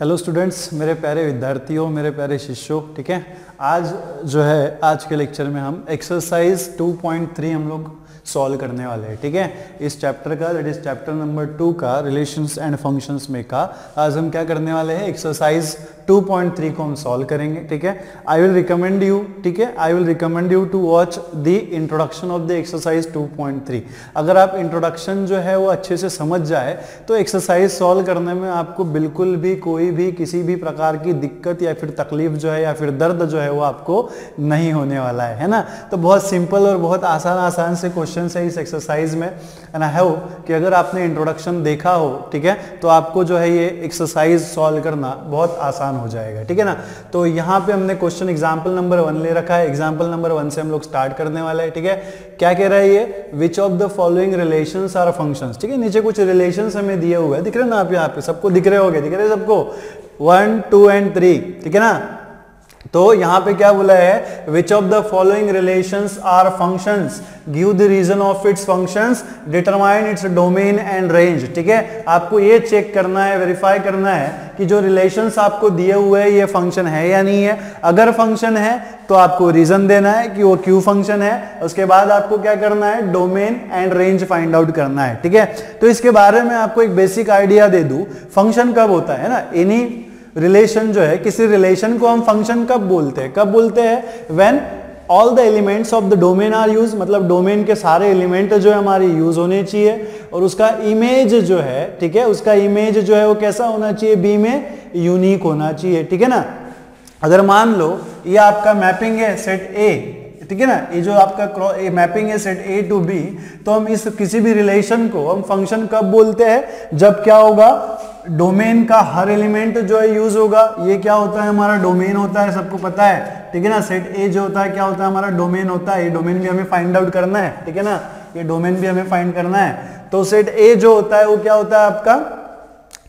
Hello students मेरे प्यारे विद्यार्थियों, मेरे प्यारे शिष्यों, ठीक है? आज जो है, आज के लेक्चर में हम एक्सरसाइज 2.3 हम लोग सॉल्व करने वाले हैं, ठीक है? इस चैप्टर का that is chapter number two का रिलेशंस एंड फ़ंक्शंस में का, आज हम क्या करने वाले हैं? एक्सरसाइज 2.3 को हम सॉल्व करेंगे, ठीक है? आई विल रिकमेंड यू ठीक है? I will recommend you to watch the introduction of the exercise 2.3 अगर आप इंट्रोडक्शन जो है वो अच्छे से समझ जाए तो एक्सरसाइज सॉल्व करने में आपको बिल्कुल भी कोई भी, किसी भी प्रकार की दिक्कत या फिर तकलीफ़ जो है या फिर दर्द जो है वो आपको नहीं होने वाला है है ना? तो बहुत सिंपल और बहुत आसान आसान से क्वेश्चन है इस एक्सरसाइज में एंड आई होप कि अगर आपने इंट्रोडक्शन देखा हो, ठीक है तो आपको जो है ये एक्सरसाइज सॉल्व करना बहुत आसान हो जाएगा, ठीक है ना? तो यहाँ पे हमने क्वेश्चन एग्ज़ाम्पल नंबर वन ले रखा है। एग्ज़ाम्पल नंबर वन से हम लोग स्टार्ट करने वाले हैं, ठीक है? क्या कह रहा है ये? Which of the following relation are function ठीक है, नीचे कुछ रिलेशन हमें दिए हुए हैं। दिख रहे ना आप यहाँ पे? सबको दिख रहे हो दिख रहे सबको? वन टू एंड थ्री ठीक है ना? तो यहाँ पे क्या बोला है? Which of the following relation are function give the reason of its function determine its domain and range ठीक है? आपको ये चेक करना है वेरीफाई करना है कि जो रिलेशन आपको दिए हुए हैं, ये फ़ंक्शन है या नहीं है। अगर फ़ंक्शन है तो आपको रीजन देना है कि वो क्यू फ़ंक्शन है। उसके बाद आपको क्या करना है? Domain and range find out करना है। ठीक है? तो इसके बारे में आपको एक बेसिक आइडिया दे दू। फ़ंक्शन कब होता है ना? एनी रिलेशन जो है, किसी रिलेशन को हम फ़ंक्शन कब बोलते हैं? कब बोलते हैं? When all the elements of the domain are use मतलब डोमेन के सारे एलिमेंट जो है हमारे यूज़ होने चाहिए, और उसका इमेज जो है, ठीक है? उसका इमेज जो है वो कैसा होना चाहिए? बी में यूनिक होना चाहिए, ठीक है ना? अगर मान लो, ये आपका मैपिंग है सेट ए ठीक है ना? ये जो आपका मैपिंग है सेट ए टू बी तो हम इस किसी भी रिलेशन को, हम फ़ंक्शन कब बोलते हैं? जब क्या होगा? डोमेन का हर एलिमेंट जो है यूज़ होगा, ये क्या होता है? हमारा डोमेन होता है, सबको पता है। ठीक है ना? सेट ए जो होता है, क्या होता है? हमारा डोमेन होता है। ये डोमेन भी हमें फाइंड आउट करना है। ठीक है ना? ये डोमेन भी हमें फाइंड करना है। तो सेट ए जो होता है, वो क्या होता है आपका?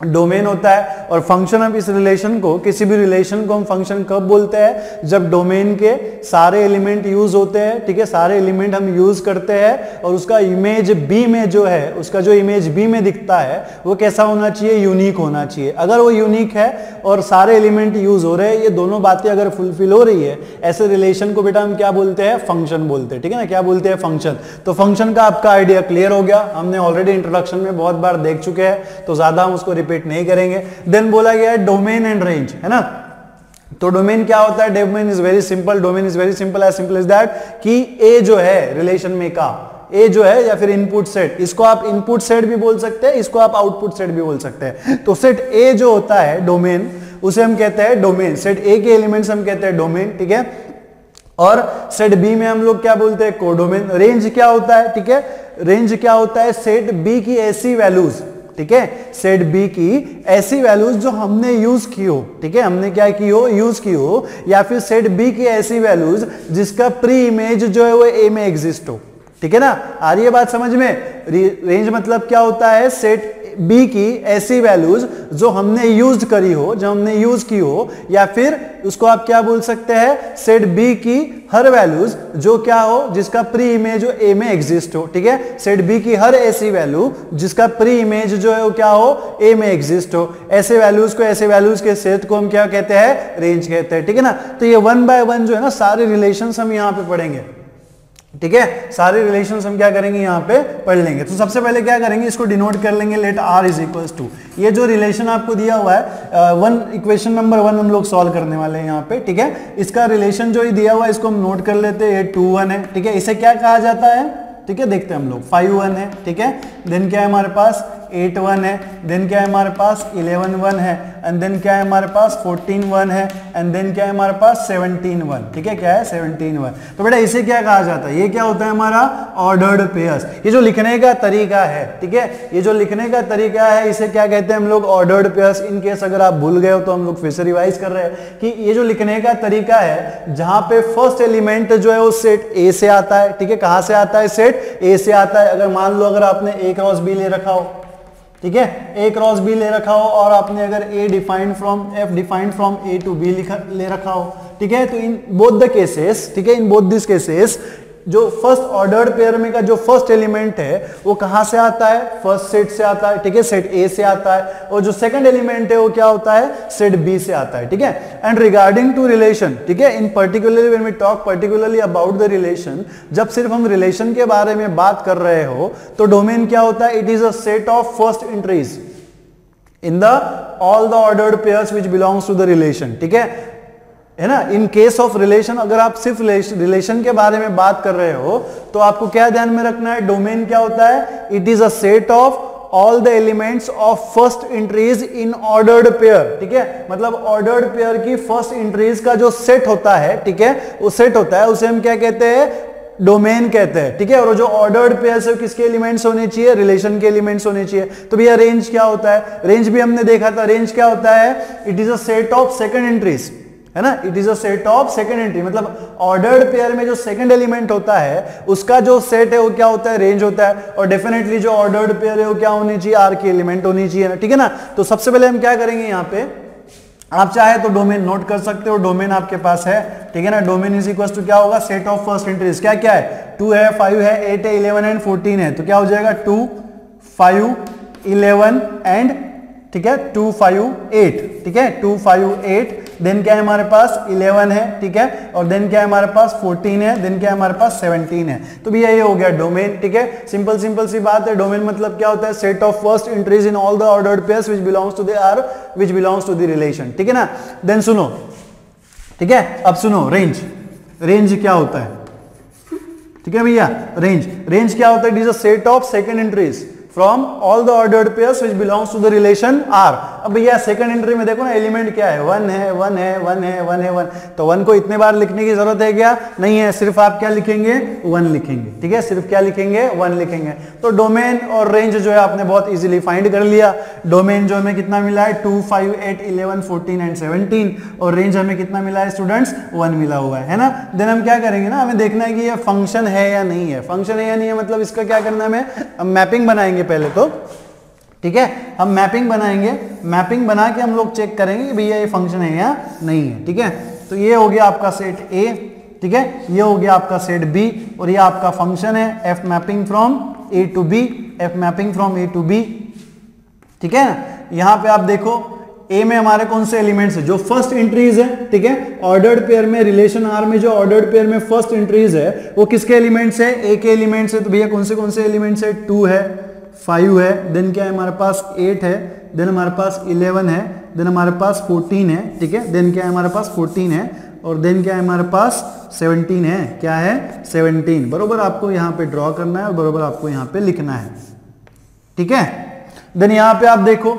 डोमेन होता है और फ़ंक्शन ऑफ़ इस रिलेशन को, किसी भी रिलेशन को हम फ़ंक्शन कब बोलते हैं? जब डोमेन के सारे एलिमेंट यूज़ होते हैं, ठीक है? सारे एलिमेंट हम यूज़ करते हैं और उसका इमेज बी में जो है, उसका जो इमेज बी में दिखता है, वो कैसा होना चाहिए? यूनिक होना चाहिए। अगर वो यूनिक है और सारे एलिमेंट यूज़ हो रहे हैं, ये दोनों बातें अगर फुलफिल हो रही है, ऐसे रिलेशन को बेटा हम क्या बोलते हैं? फ़ंक्शन बोलते हैं, ठीक है ना? क्या बोलते हैं? फ़ंक्शन तो फ़ंक्शन का आपका आइडिया क्लियर हो गया। हमने ऑलरेडी इंट्रोडक्शन में बहुत बार देख चुके हैं तो ज़्यादा हम उसको रिपीट नहीं करेंगे। देन बोला गया है डोमेन एंड रेंज है ना? तो डोमेन क्या होता है? Domain is very simple domain is very simple as simple is that कि ए जो है रिलेशन में का ए जो है, या फिर इनपुट सेट इसको आप इनपुट सेट भी बोल सकते हैं, इसको आप आउटपुट सेट भी बोल सकते हैं। तो सेट ए जो होता है डोमेन उसे हम कहते हैं डोमेन सेट ए के एलिमेंट्स हम कहते हैं डोमेन ठीक है? और सेट बी में हम लोग क्या बोलते हैं? कोडोमेन रेंज क्या होता है? ठीक है? रेंज क्या होता है? सेट बी की ऐसी वैल्यूज़ ठीक है? सेट बी की ऐसी वैल्यूज़ जो हमने यूज़ की हो, ठीक है? हमने क्या की हो? यूज़ की हो, या फिर सेट बी की ऐसी वैल्यूज़ जिसका प्री इमेज जो है वो ए में एग्जिस्ट हो। ठीक है ना? आ रही है बात समझ में? रेंज मतलब क्या होता है? सेट बी की ऐसी वैल्यूज़ जो हमने यूज़ करी हो, जो हमने यूज़ की हो, या फिर उसको आप क्या बोल सकते हैं? सेट बी की हर वैल्यूज़ जो क्या हो, जिसका प्री इमेज ए में एग्जिस्ट हो, ठीक है? सेट बी की हर ऐसी वैल्यू जिसका प्री इमेज जो है वो क्या हो? ए में एग्जिस्ट हो। ऐसे वैल्यूज़ को, ऐसे वैल्यूज़ के सेट को हम क्या कहते हैं? रेंज कहते हैं, ठीक है ना? तो ये वन बाय वन जो है ना, सारे रिलेशन हम यहाँ पे पढ़ेंगे। ठीक है? सारे रिलेशन हम क्या करेंगे यहाँ पे पढ़ लेंगे। तो सबसे पहले क्या करेंगे, इसको डिनोट कर लेंगे let R is equal to ये जो रिलेशन आपको दिया हुआ है वन इक्वेशन नंबर वन हम लोग सॉल्व करने वाले हैं यहाँ पे, ठीक है? इसका रिलेशन जो ही दिया हुआ है, इसको हम नोट कर लेते हैं टू वन है, ठीक है? इसे क्या कहा जाता है? ठीक है, देखते हैं हम लोग फाइव वन है, ठीक है? देन क्या है हमारे पास? एट वन है देन क्या है हमारे पास? इलेवन वन है एंड देन क्या है हमारे पास? फोर्टीन वन है एंड देन क्या है हमारे पास? सेवनटीन वन ठीक है, क्या है? सेवनटीन वन तो बेटा इसे क्या कहा जाता है? ये क्या होता है हमारा? ऑर्डर्ड पेयर्स ये जो लिखने का तरीका है, ठीक है? ये जो लिखने का तरीका है, इसे क्या कहते हैं हम लोग? ऑर्डर्ड पेयर्स इन केस अगर आप भूल गए हो तो हम लोग फिर से रिवाइज कर रहे हैं कि ये जो लिखने का तरीका है, जहाँ पे फ़र्स्ट एलिमेंट जो है वो सेट ए से आता है, ठीक है? कहाँ से आता है सेट ए से आता है। अगर मान लो अगर आपने ए क्रॉस बी ले रखा हो ठीक है? ए क्रॉस बी ले रखा हो और आपने अगर A defined from F defined from A to B ले रखा हो, ठीक है? तो इन बोथ द केसेस ठीक है? इन बोथ दिस केसेस जो फ़र्स्ट ऑर्डर्ड पेयर में का जो फ़र्स्ट एलिमेंट है, वो कहाँ से आता है? फ़र्स्ट सेट से आता है, ठीक है? सेट ए से आता है। और जो सेकंड एलिमेंट है, वो क्या होता है? सेट बी से आता है, ठीक है? एंड रिगार्डिंग टू रिलेशन ठीक है? In particularly when we talk particularly about the relation जब सिर्फ़ हम रिलेशन के बारे में बात कर रहे हो तो डोमेन क्या होता है? It is a set of first entries in the all the ordered pairs which belongs to the relation ठीक है? है ना? इन केस ऑफ़ रिलेशन अगर आप सिर्फ़ रिलेशन के बारे में बात कर रहे हो तो आपको क्या ध्यान में रखना है? डोमेन क्या होता है? It is a set of all the elements of first entries in ordered pair ठीक है? मतलब ऑर्डर्ड पेयर की फ़र्स्ट इंट्रीज का जो सेट होता है, ठीक है? वो सेट होता है, उसे हम क्या कहते हैं? डोमेन कहते हैं, ठीक है? और जो ऑर्डर्ड पेयर है किसके एलिमेंट्स होने चाहिए? रिलेशन के एलिमेंट्स होने चाहिए। तो भैया रेंज क्या होता है? रेंज भी हमने देखा था। रेंज क्या होता है? It is a set of second entries है ना? It is a set of second entry मतलब ऑर्डर्ड पेयर में जो सेकंड एलिमेंट होता है, उसका जो सेट है, वो क्या होता है? रेंज होता है। और डेफिनेटली जो ऑर्डर्ड पेयर है, वो क्या होनी चाहिए? आर की एलिमेंट होनी चाहिए ठीक है ना? तो सबसे पहले हम क्या करेंगे यहाँ पे? आप चाहे तो डोमेन नोट कर सकते हो। डोमेन आपके पास है। ठीक है ना? डोमेन इज़ इक्वल टू क्या होगा? सेट ऑफ़ फ़र्स्ट एंट्रीज क्या क्या है? टू है फाइव है एट है इलेवन एंड फोर्टीन है। तो क्या हो जाएगा? टू फाइव इलेवन एंड ठीक है? टू फाइव एट ठीक है? टू फाइव एट देन क्या है हमारे पास? इलेवन है, ठीक है? और देन क्या है हमारे पास? फोर्टीन है देन क्या है हमारे पास? सेवनटीन है। तो भैया ये हो गया डोमेन ठीक है? सिंपल सिंपल सी बात है। डोमेन मतलब क्या होता है? Set of first entries in all the ordered pairs which belongs to the R which belongs to the relation ठीक है ना? देन सुनो, ठीक है? अब सुनो रेंज रेंज क्या होता है? ठीक है भैया? रेंज रेंज क्या होता है? It is a set of second entries from all the ordered pairs which belongs to the relation R अब भैया सेकंड एंट्री में देखो ना एलिमेंट क्या है? वन है वन है वन है वन है वन तो वन को इतने बार लिखने की ज़रूरत है क्या? नहीं है, सिर्फ़ आप क्या लिखेंगे? वन लिखेंगे। ठीक है? सिर्फ़ क्या लिखेंगे? वन लिखेंगे। तो डोमेन और रेंज जो है आपने बहुत इजिली फाइंड कर लिया। डोमेन जो हमें कितना मिला है? Two five eight eleven fourteen and seventeen और रेंज हमें कितना मिला है स्टूडेंट्स वन मिला हुआ है ना? देन हम क्या करेंगे ना? हमें देखना है कि ये फ़ंक्शन है या नहीं है। फ़ंक्शन है या नहीं है मतलब इसका क्या करना है हमें? मैपिंग बनाएँगे। पहले तो। ठीक है? हम मैपिंग बनाएँगे। मैपिंग बना के हम लोग चेक करेंगे कि भैया ये फ़ंक्शन है या नहीं है। ठीक है? तो ये हो गया आपका सेट ए ठीक है? ये हो गया आपका सेट बी और ये आपका फ़ंक्शन है F mapping from A to B F mapping from A to B ठीक है? यहाँ पे आप देखो ए में हमारे कौन से एलिमेंट्स है? जो फ़र्स्ट एंट्रीज है, ठीक है? ऑर्डर्ड पेयर में रिलेशन आर में जो ऑर्डर्ड पेयर में फ़र्स्ट एंट्रीज है, वो किसके एलिमेंट्स है? ए के एलिमेंट्स है। तो भैया कौन से कौन से एलिमेंट्स है? टू है। फाइव है देन क्या है हमारे पास एट है देन हमारे पास इलेवन है देन हमारे पास फोर्टीन है, ठीक है? देन क्या है हमारे पास फोर्टीन है और देन क्या है हमारे पास सेवनटीन है? क्या है? सेवनटीन बरोबर आपको यहाँ पे ड्रॉ करना है और बरोबर आपको यहाँ पे लिखना है, ठीक है? देन यहाँ पे आप देखो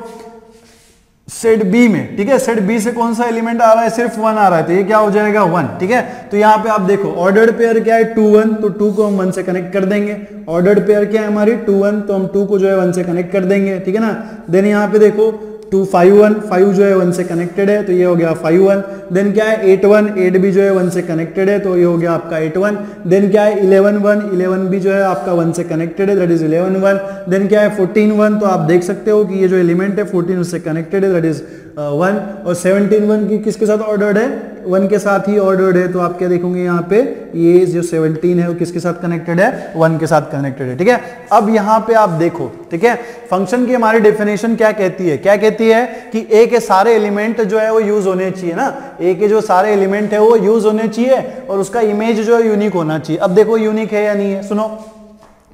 सेट बी में, ठीक है? सेट बी से कौन सा एलिमेंट आ रहा है? सिर्फ़ वन आ रहा है। तो ये क्या हो जाएगा? वन ठीक है? तो यहाँ पे आप देखो ऑर्डर पेयर क्या है? टू वन तो टू को हम वन से कनेक्ट कर देंगे। ऑर्डर पेयर क्या है हमारी? टू वन तो हम टू को जो है वन से कनेक्ट कर देंगे, ठीक है ना? देन यहाँ पे देखो टू फाइव वन फाइव जो है वन से कनेक्टेड है तो ये हो गया फाइव वन देन क्या है? एट वन एट भी जो है वन से कनेक्टेड है तो ये हो गया आपका एट वन देन क्या है? इलेवन वन इलेवन भी जो है, आपका वन से कनेक्टेड है that is eleven one then क्या है? फोर्टीन वन तो आप देख सकते हो कि ये जो एलिमेंट है फोर्टीन उससे कनेक्टेड है दैट इज़ वन और सेवनटीन वन की किसके साथ ऑर्डर्ड है? वन के साथ ही ऑर्डर्ड है तो आप क्या देखोगे यहाँ पे? ये जो सेवनटीन है, वो किसके साथ कनेक्टेड है? वन के साथ कनेक्टेड है, ठीक है? अब यहाँ पे आप देखो, ठीक है? फ़ंक्शन की हमारी डेफिनेशन क्या कहती है? क्या कहती है कि ए के सारे एलिमेंट जो है, वो यूज़ होने चाहिए ना? ए के जो सारे एलिमेंट है, वो यूज़ होने चाहिए, और उसका इमेज जो है यूनिक होना चाहिए। अब देखो यूनिक है या नहीं है? सुनो,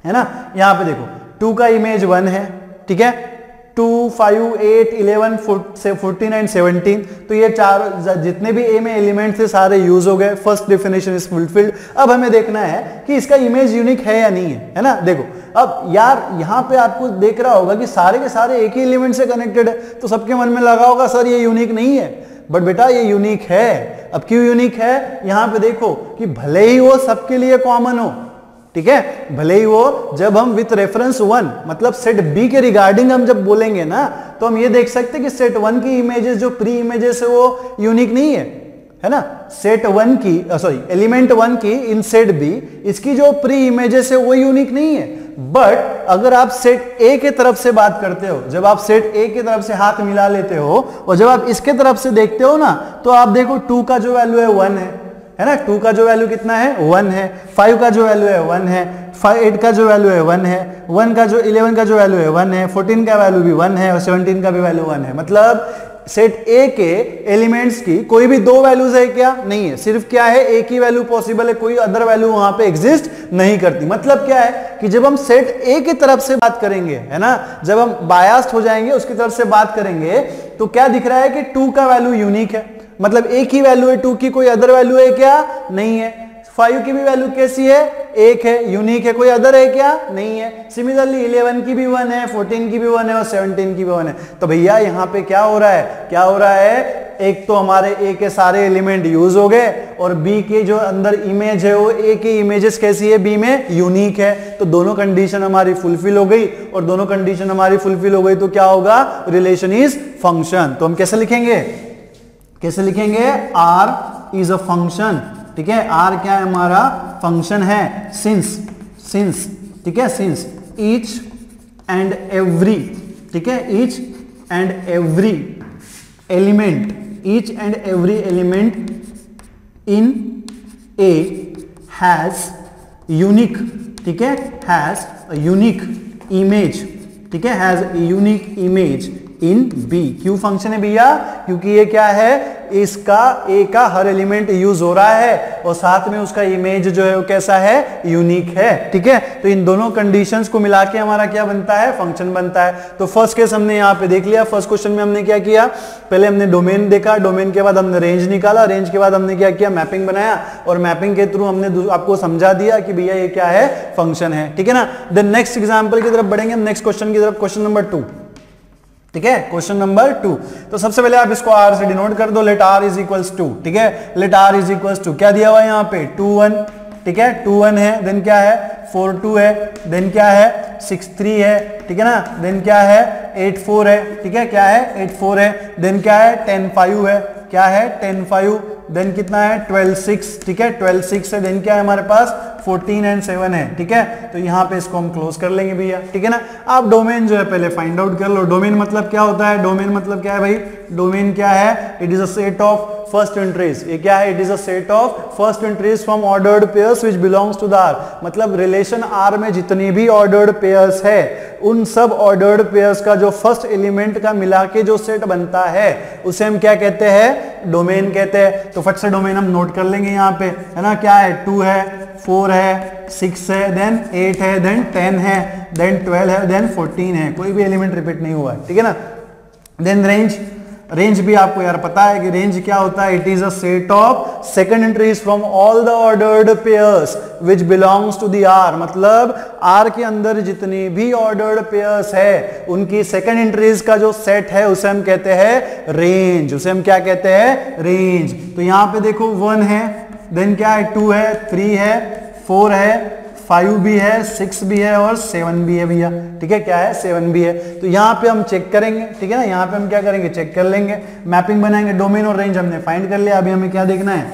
है ना? यहाँ पे देखो टू का इमेज वन है, ठीक है? Two five eight eleven fourteen and seventeen तो ये चार जितने भी ए में एलिमेंट थे, सारे यूज़ हो गए। फ़र्स्ट डेफिनेशन इज़ फुलफिल्ड अब हमें देखना है कि इसका इमेज यूनिक है या नहीं है। है ना? देखो, अब यार, यहाँ पे आपको देख रहा होगा कि सारे के सारे एक ही एलिमेंट से कनेक्टेड है। तो सबके मन में लगा होगा, सर, ये यूनिक नहीं है। बट बेटा, ये यूनिक है। अब क्यों यूनिक है? यहाँ पे देखो कि भले ही वो सबके लिए कॉमन हो ठीक है? भले ही वो जब हम विथ रेफरेंस वन मतलब सेट बी के रिगार्डिंग हम जब बोलेंगे ना तो हम ये देख सकते हैं कि सेट वन की इमेजेस जो प्री इमेजेस है, वो यूनिक नहीं है है ना? सेट वन की सॉरी एलिमेंट वन की इन सेट बी इसकी जो प्री इमेजेस है, वो यूनिक नहीं है। बट अगर आप सेट ए के तरफ़ से बात करते हो, जब आप सेट ए की तरफ़ से हाथ मिला लेते हो, और जब आप इसके तरफ़ से देखते हो ना तो आप देखो टू का जो वैल्यू है वन है। है ना? टू का जो वैल्यू कितना है? वन है। फाइव का जो वैल्यू है? वन है। फाइव एट का जो वैल्यू है? वन है। वन का जो इलेवन का जो वैल्यू है? वन है। फोर्टीन का वैल्यू भी वन है और सेवनटीन का भी वैल्यू वन है। मतलब सेट ए के एलिमेंट्स की कोई भी दो वैल्यूज़ है क्या? नहीं है। सिर्फ़ क्या है? एक ही वैल्यू पॉसिबल है। कोई अदर वैल्यू वहाँ पे एग्जिस्ट नहीं करती। मतलब क्या है कि जब हम सेट ए की तरफ़ से बात करेंगे, है ना? जब हम बायास्ट हो जाएँगे, उसकी तरफ़ से बात करेंगे तो क्या दिख रहा है कि टू का वैल्यू यूनिक है? मतलब एक ही वैल्यू है टू की कोई अदर वैल्यू है क्या? नहीं है. फाइव की भी वैल्यू कैसी है? एक है. यूनिक है, कोई अदर है क्या? नहीं है. सिमिलरली इलेवन की भी वन है फोर्टीन की भी वन है और सेवनटीन की भी वन है. तो भैया, यहाँ पे क्या हो रहा है? क्या हो रहा है? एक तो हमारे ए के सारे एलिमेंट यूज़ हो गए और बी के जो अंदर इमेज है, वो ए की इमेजेस कैसी है? बी में यूनिक है. तो दोनों कंडीशन हमारी फुलफिल हो गई और दोनों कंडीशन हमारी फुलफिल हो गई तो क्या होगा? रिलेशन इज़ फ़ंक्शन तो हम कैसे लिखेंगे? कैसे लिखेंगे? आर इज़ अ फ़ंक्शन ठीक है? आर क्या है हमारा? फ़ंक्शन है। सिंस सिंस ठीक है? सिंस ईच एंड एवरी ठीक है? Each and every element each and every element in A has unique ठीक है? हैज़ यूनिक इमेज ठीक है? Has unique image in B Q function है भैया? क्योंकि ये क्या है? इसका ए का हर एलिमेंट यूज़ हो रहा है और साथ में उसका इमेज जो है वो कैसा है? यूनिक है, ठीक है? तो इन दोनों कंडीशंस को मिला के हमारा क्या बनता है? फ़ंक्शन बनता है। तो फ़र्स्ट केस हमने यहाँ पे देख लिया। फ़र्स्ट क्वेश्चन में हमने क्या किया? पहले हमने डोमेन देखा। डोमेन के बाद हमने रेंज निकाला। रेंज के बाद हमने क्या किया? मैपिंग बनाया। और मैपिंग के थ्रू हमने आपको समझा दिया कि भैया ये क्या है? फ़ंक्शन है, ठीक है ना? देन नेक्स्ट एग्ज़ाम्पल की तरफ़ बढ़ेंगे। नेक्स्ट क्वेश्चन की तरफ़ क्वेश्चन नंबर टू ठीक है? क्वेश्चन नंबर टू तो सबसे पहले आप इसको आर से डिनोट कर दो let R is equals to ठीक है? Let R is equals to क्या दिया हुआ है यहाँ पे? टू वन ठीक है? टू वन है देन क्या है? फोर टू है देन क्या है? सिक्स थ्री है, ठीक है ना? देन क्या है? एट फोर है, ठीक है? क्या है? एट फोर है. देन क्या है? टेन फाइव है. क्या है? टेन फाइव देन कितना है? ट्वेल्व सिक्स ठीक है? ट्वेल्व सिक्स है. देन क्या है हमारे पास? फोर्टीन एंड सेवन है, ठीक है? तो यहाँ पे इसको हम क्लोज कर लेंगे भैया, ठीक है ना? आप डोमेन जो है पहले फाइंड आउट कर लो। डोमेन मतलब क्या होता है? डोमेन मतलब क्या है भाई? डोमेन क्या है? It is a set of first entries ये क्या है? It is a set of first entries from ordered pairs which belongs to the R मतलब रिलेशन आर में जितनी भी ऑर्डर्ड पेयर्स है, उन सब ऑर्डर्ड पेयर्स का जो फ़र्स्ट एलिमेंट का मिला के जो सेट बनता है, उसे हम क्या कहते हैं? डोमेन कहते हैं। तो फट से डोमेन हम नोट कर लेंगे यहाँ पे। है ना? क्या है? टू है। फोर है, सिक्स है देन एट है देन टेन है देन ट्वेल्व है देन फोर्टीन है। कोई भी एलिमेंट रिपीट नहीं हुआ है ठीक है ना? देन रेंज रेंज भी आपको यार पता है कि रेंज क्या होता है? It is a set of second entries from all the ordered pairs which belongs to the R मतलब आर के अंदर जितनी भी ऑर्डर्ड पेयर्स है, उनकी सेकंड एंट्रीज का जो सेट है, उसे हम कहते हैं रेंज उसे हम क्या कहते हैं? रेंज तो यहाँ पे देखो वन है देन क्या है? टू है थ्री है फोर है फाइव भी है सिक्स भी है और सेवन भी है भैया। ठीक है? क्या है? सेवन भी है। तो यहाँ पे हम चेक करेंगे। ठीक है ना? यहाँ पे हम क्या करेंगे? चेक कर लेंगे। मैपिंग बनाएँगे। डोमेन और रेंज हमने फाइंड कर लिया। अभी हमें क्या देखना है?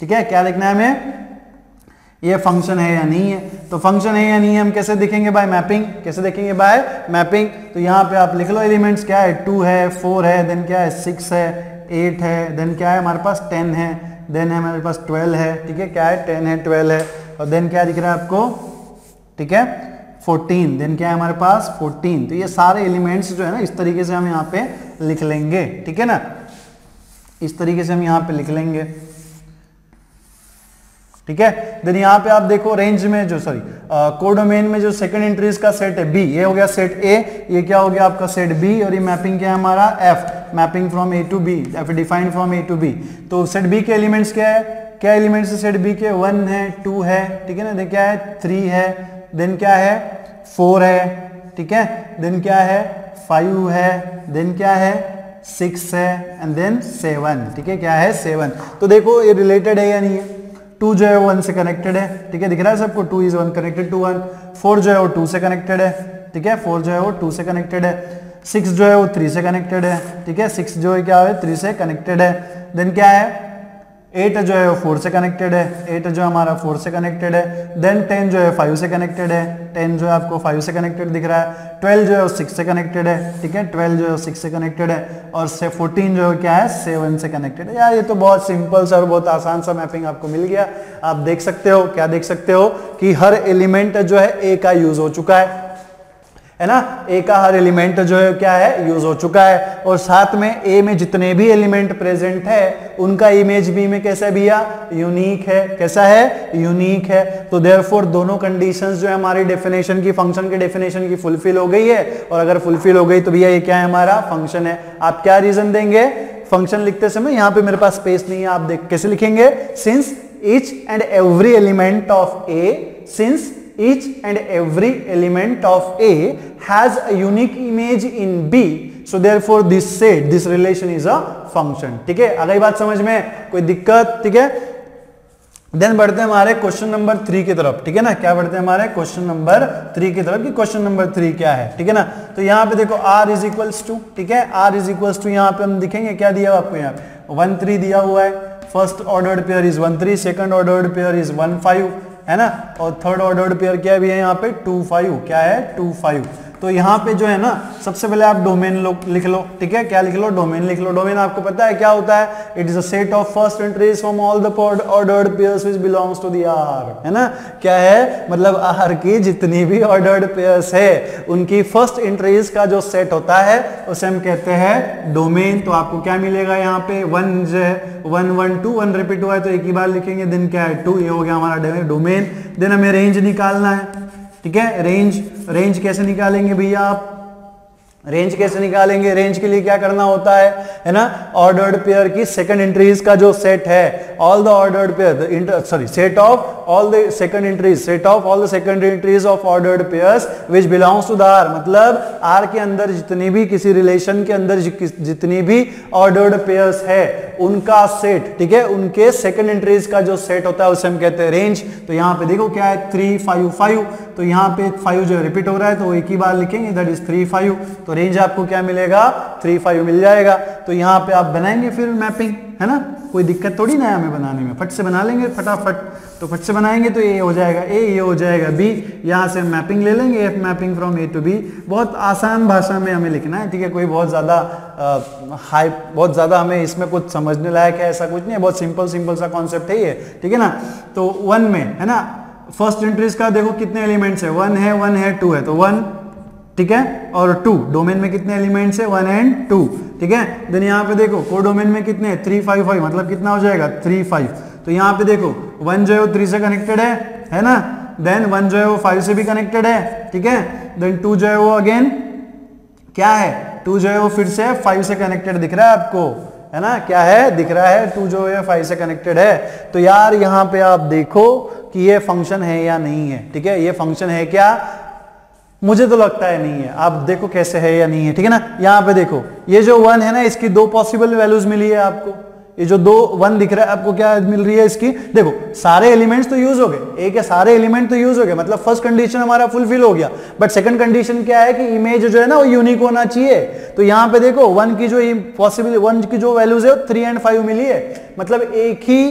ठीक है? क्या देखना है हमें? ये फ़ंक्शन है या नहीं है? तो फ़ंक्शन है या नहीं है हम कैसे देखेंगे बाय मैपिंग कैसे देखेंगे बाय मैपिंग तो यहाँ पे आप लिख लो एलिमेंट्स क्या है? टू है फोर है देन क्या है? सिक्स है एट है देन क्या है? हमारे पास टेन है। देन है हमारे पास ट्वेल्व है, ठीक है? क्या है? टेन है ट्वेल्व है। और देन क्या दिख रहा है आपको? ठीक है? 14 देन क्या है हमारे पास? 14 तो ये सारे एलिमेंट्स जो है ना, इस तरीके से हम यहाँ पे लिख लेंगे, ठीक है ना? इस तरीके से हम यहाँ पे लिख लेंगे। ठीक है? देन यहाँ पे आप देखो रेंज में जो सॉरी कोडोमेन में जो सेकंड एंट्रीज का सेट है बी ये हो गया सेट ए ये क्या हो गया आपका सेट बी और ये मैपिंग क्या है हमारा? F mapping from A to B F defined from A to B तो सेट बी के एलिमेंट्स क्या है? क्या एलिमेंट्स सेट बी के? वन है टू है, ठीक है ना? देन क्या है? थ्री है देन क्या है? फोर है, ठीक है? देन क्या है? फाइव है देन क्या है? सिक्स है एंड देन सेवन ठीक है? क्या है? सेवन तो देखो ये रिलेटेड है या नहीं है? टू जो है वो वन से कनेक्टेड है, ठीक है? दिख रहा है सबको? Two is one connected to one four जो है वो टू से कनेक्टेड है, ठीक है? फोर जो है वो टू से कनेक्टेड है. सिक्स जो है वो थ्री से कनेक्टेड है, ठीक है? सिक्स जो है क्या है? थ्री से कनेक्टेड है. देन क्या है? एट जो है वो फोर से कनेक्टेड है एट जो हमारा फोर से कनेक्टेड है देन टेन जो है फाइव से कनेक्टेड है टेन जो है आपको फाइव से कनेक्टेड दिख रहा है ट्वेल्व जो है वो सिक्स से कनेक्टेड है, ठीक है ट्वेल्व जो है सिक्स से कनेक्टेड है, और से फोर्टीन जो है क्या है सेवन से कनेक्टेड है। यार, ये तो बहुत सिंपल सा और बहुत आसान सा मैपिंग आपको मिल गया। आप देख सकते हो, क्या देख सकते हो कि हर एलिमेंट जो है ए का यूज़ हो चुका है। है ना? ए का हर एलिमेंट जो है, क्या है? यूज़ हो चुका है। और साथ में ए में जितने भी एलिमेंट प्रेजेंट है, उनका इमेज बी में कैसा भैया? यूनिक है। कैसा है? यूनिक है। तो देयरफॉर दोनों कंडीशंस जो है, हमारी डेफिनेशन की फ़ंक्शन की डेफिनेशन की फुलफिल हो गई है। और अगर फुलफिल हो गई तो भैया ये क्या है हमारा? फ़ंक्शन है। आप क्या रीजन देंगे? फ़ंक्शन लिखते समय यहाँ पे मेरे पास स्पेस नहीं है। आप देख, कैसे लिखेंगे? Since each and every element of A, since each and every element of A has a unique image in B. So, therefore, this set this relation is a function. ठीक है? आ गई बात समझ में कोई दिक्कत, ठीक है? देन बढ़ते हैं हमारे क्वेश्चन नंबर थ्री की तरफ़, ठीक है ना? क्या बढ़ते हैं हमारे क्वेश्चन नंबर थ्री की तरफ़ कि क्वेश्चन नंबर थ्री क्या है, ठीक है ना? तो यहाँ पे देखो r इज़ इक्वल्स टू ठीक है? R इज़ इक्वल्स टू यहाँ पे हम दिखेंगे, क्या दिया हुआ आपको यहाँ पे? वन थ्री दिया हुआ है। First ordered pair is one three second ordered pair is one five है ना? और थर्ड ऑर्डर्ड पेयर क्या भी है यहाँ पे? टू फाइव क्या है? टू फाइव तो यहाँ पे जो है ना, सबसे पहले आप डोमेन लिख लो, ठीक है? क्या लिख लो? डोमेन लिख लो। डोमेन आपको पता है क्या होता है? It is a set of first entries from all the ordered pairs which belongs to the R है ना? क्या है? मतलब आर की जितनी भी ऑर्डर्ड पेयर्स है, उनकी फ़र्स्ट एंट्रीज का जो सेट होता है, उसे हम कहते हैं डोमेन तो आपको क्या मिलेगा यहाँ पे? वन जो है one one two one repeat हुआ है तो एक ही बार लिखेंगे देन क्या है? टू ये हो गया हमारा डोमेन देन हमें रेंज निकालना है। ठीक है? रेंज रेंज कैसे निकालेंगे भैया आप? रेंज कैसे निकालेंगे? रेंज के लिए क्या करना होता है? है ना? ऑर्डर्ड पेयर की सेकंड एंट्रीज का जो सेट है all the ordered pair sorry set of all the second entries set of all the second entries of ordered pairs which belongs to the R मतलब आर के अंदर जितनी भी किसी रिलेशन के अंदर जितनी भी ऑर्डर्ड पेयर्स है, उनका सेट ठीक है? उनके सेकंड एंट्रीज का जो सेट होता है, उसे हम कहते हैं रेंज तो यहाँ पे देखो क्या है? थ्री फाइव फाइव तो यहाँ पे फाइव जो रिपीट हो रहा है तो एक ही बार लिखेंगे दैट इज़ थ्री फाइव तो रेंज आपको क्या मिलेगा? थ्री फाइव मिल जाएगा। तो यहाँ पे आप बनाएँगे फिर मैपिंग है ना? कोई दिक्कत थोड़ी ना है हमें बनाने में। फट से बना लेंगे, फटाफट। तो फट से बनाएँगे तो ए हो जाएगा। ए ये हो जाएगा। बी यहाँ से मैपिंग ले लेंगे। F mapping from A to B बहुत आसान भाषा में हमें लिखना है, ठीक है? कोई बहुत ज़्यादा हाई बहुत ज़्यादा हमें इसमें कुछ समझने लायक है, ऐसा कुछ नहीं है। बहुत सिंपल सिंपल सा कॉन्सेप्ट है ये, ठीक है ना? तो वन में, है ना? फ़र्स्ट एंट्रीज का देखो कितने एलिमेंट्स है। वन है वन है टू है। तो वन ठीक है? और टू डोमेन में कितने एलिमेंट्स है? वन एंड टू ठीक है? देन यहाँ पे देखो को डोमेन में कितने थ्री फाइव फाइव मतलब कितना हो जाएगा? थ्री फाइव तो यहाँ पे देखो वन जो है वो थ्री से कनेक्टेड है है ना? देन वन जो है वो फाइव से भी कनेक्टेड है, ठीक है? देन टू जो है वो अगेन क्या है? टू जो है वो फिर से फाइव से कनेक्टेड दिख रहा है आपको, है ना? क्या है? दिख रहा है टू जो है फाइव से कनेक्टेड है। तो यार यहाँ पे आप देखो कि ये फ़ंक्शन है या नहीं है, ठीक है? ये फ़ंक्शन है क्या? मुझे तो लगता है नहीं है। आप देखो कैसे है या नहीं है, ठीक है ना? यहाँ पे देखो, ये जो वन है ना, इसकी दो पॉसिबल वैल्यूज़ मिली है आपको। ये जो दो वन दिख रहा है, आपको क्या मिल रही है इसकी? देखो, सारे एलिमेंट्स तो यूज़ हो गए। एक है, सारे एलिमेंट तो यूज़ हो गए। मतलब फ़र्स्ट कंडीशन हमारा फुलफिल हो गया। बट सेकंड कंडीशन क्या है कि इमेज जो है ना, वो यूनिक होना चाहिए। तो यहाँ पे देखो वन की जो पॉसिबल वन की जो वैल्यूज़ है थ्री एंड फाइव मिली है। मतलब एक ही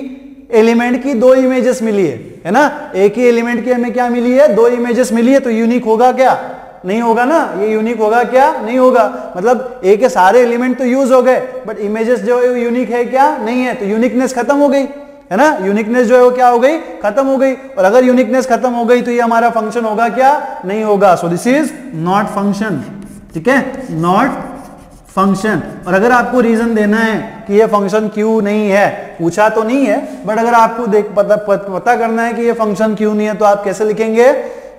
एलिमेंट की दो इमेजेस मिली है है ना? एक ही एलिमेंट की हमें क्या मिली है? दो इमेजेस मिली है तो यूनिक होगा क्या? नहीं होगा ना? ये यूनिक होगा क्या? नहीं होगा। मतलब एक के सारे एलिमेंट तो यूज़ हो गए बट इमेजेस जो है यूनिक है क्या? नहीं है तो यूनिकनेस खत्म हो गई, है ना? यूनिकनेस जो है वो क्या हो गई? खत्म हो गई। और अगर यूनिकनेस खत्म हो गई तो ये हमारा फ़ंक्शन होगा क्या? नहीं होगा। So this is not function ठीक है? नॉट फ़ंक्शन और अगर आपको रीजन देना है कि ये फ़ंक्शन क्यों नहीं है पूछा तो नहीं है बट अगर आपको देख पता पता करना है कि ये फ़ंक्शन क्यों नहीं है तो आप कैसे लिखेंगे?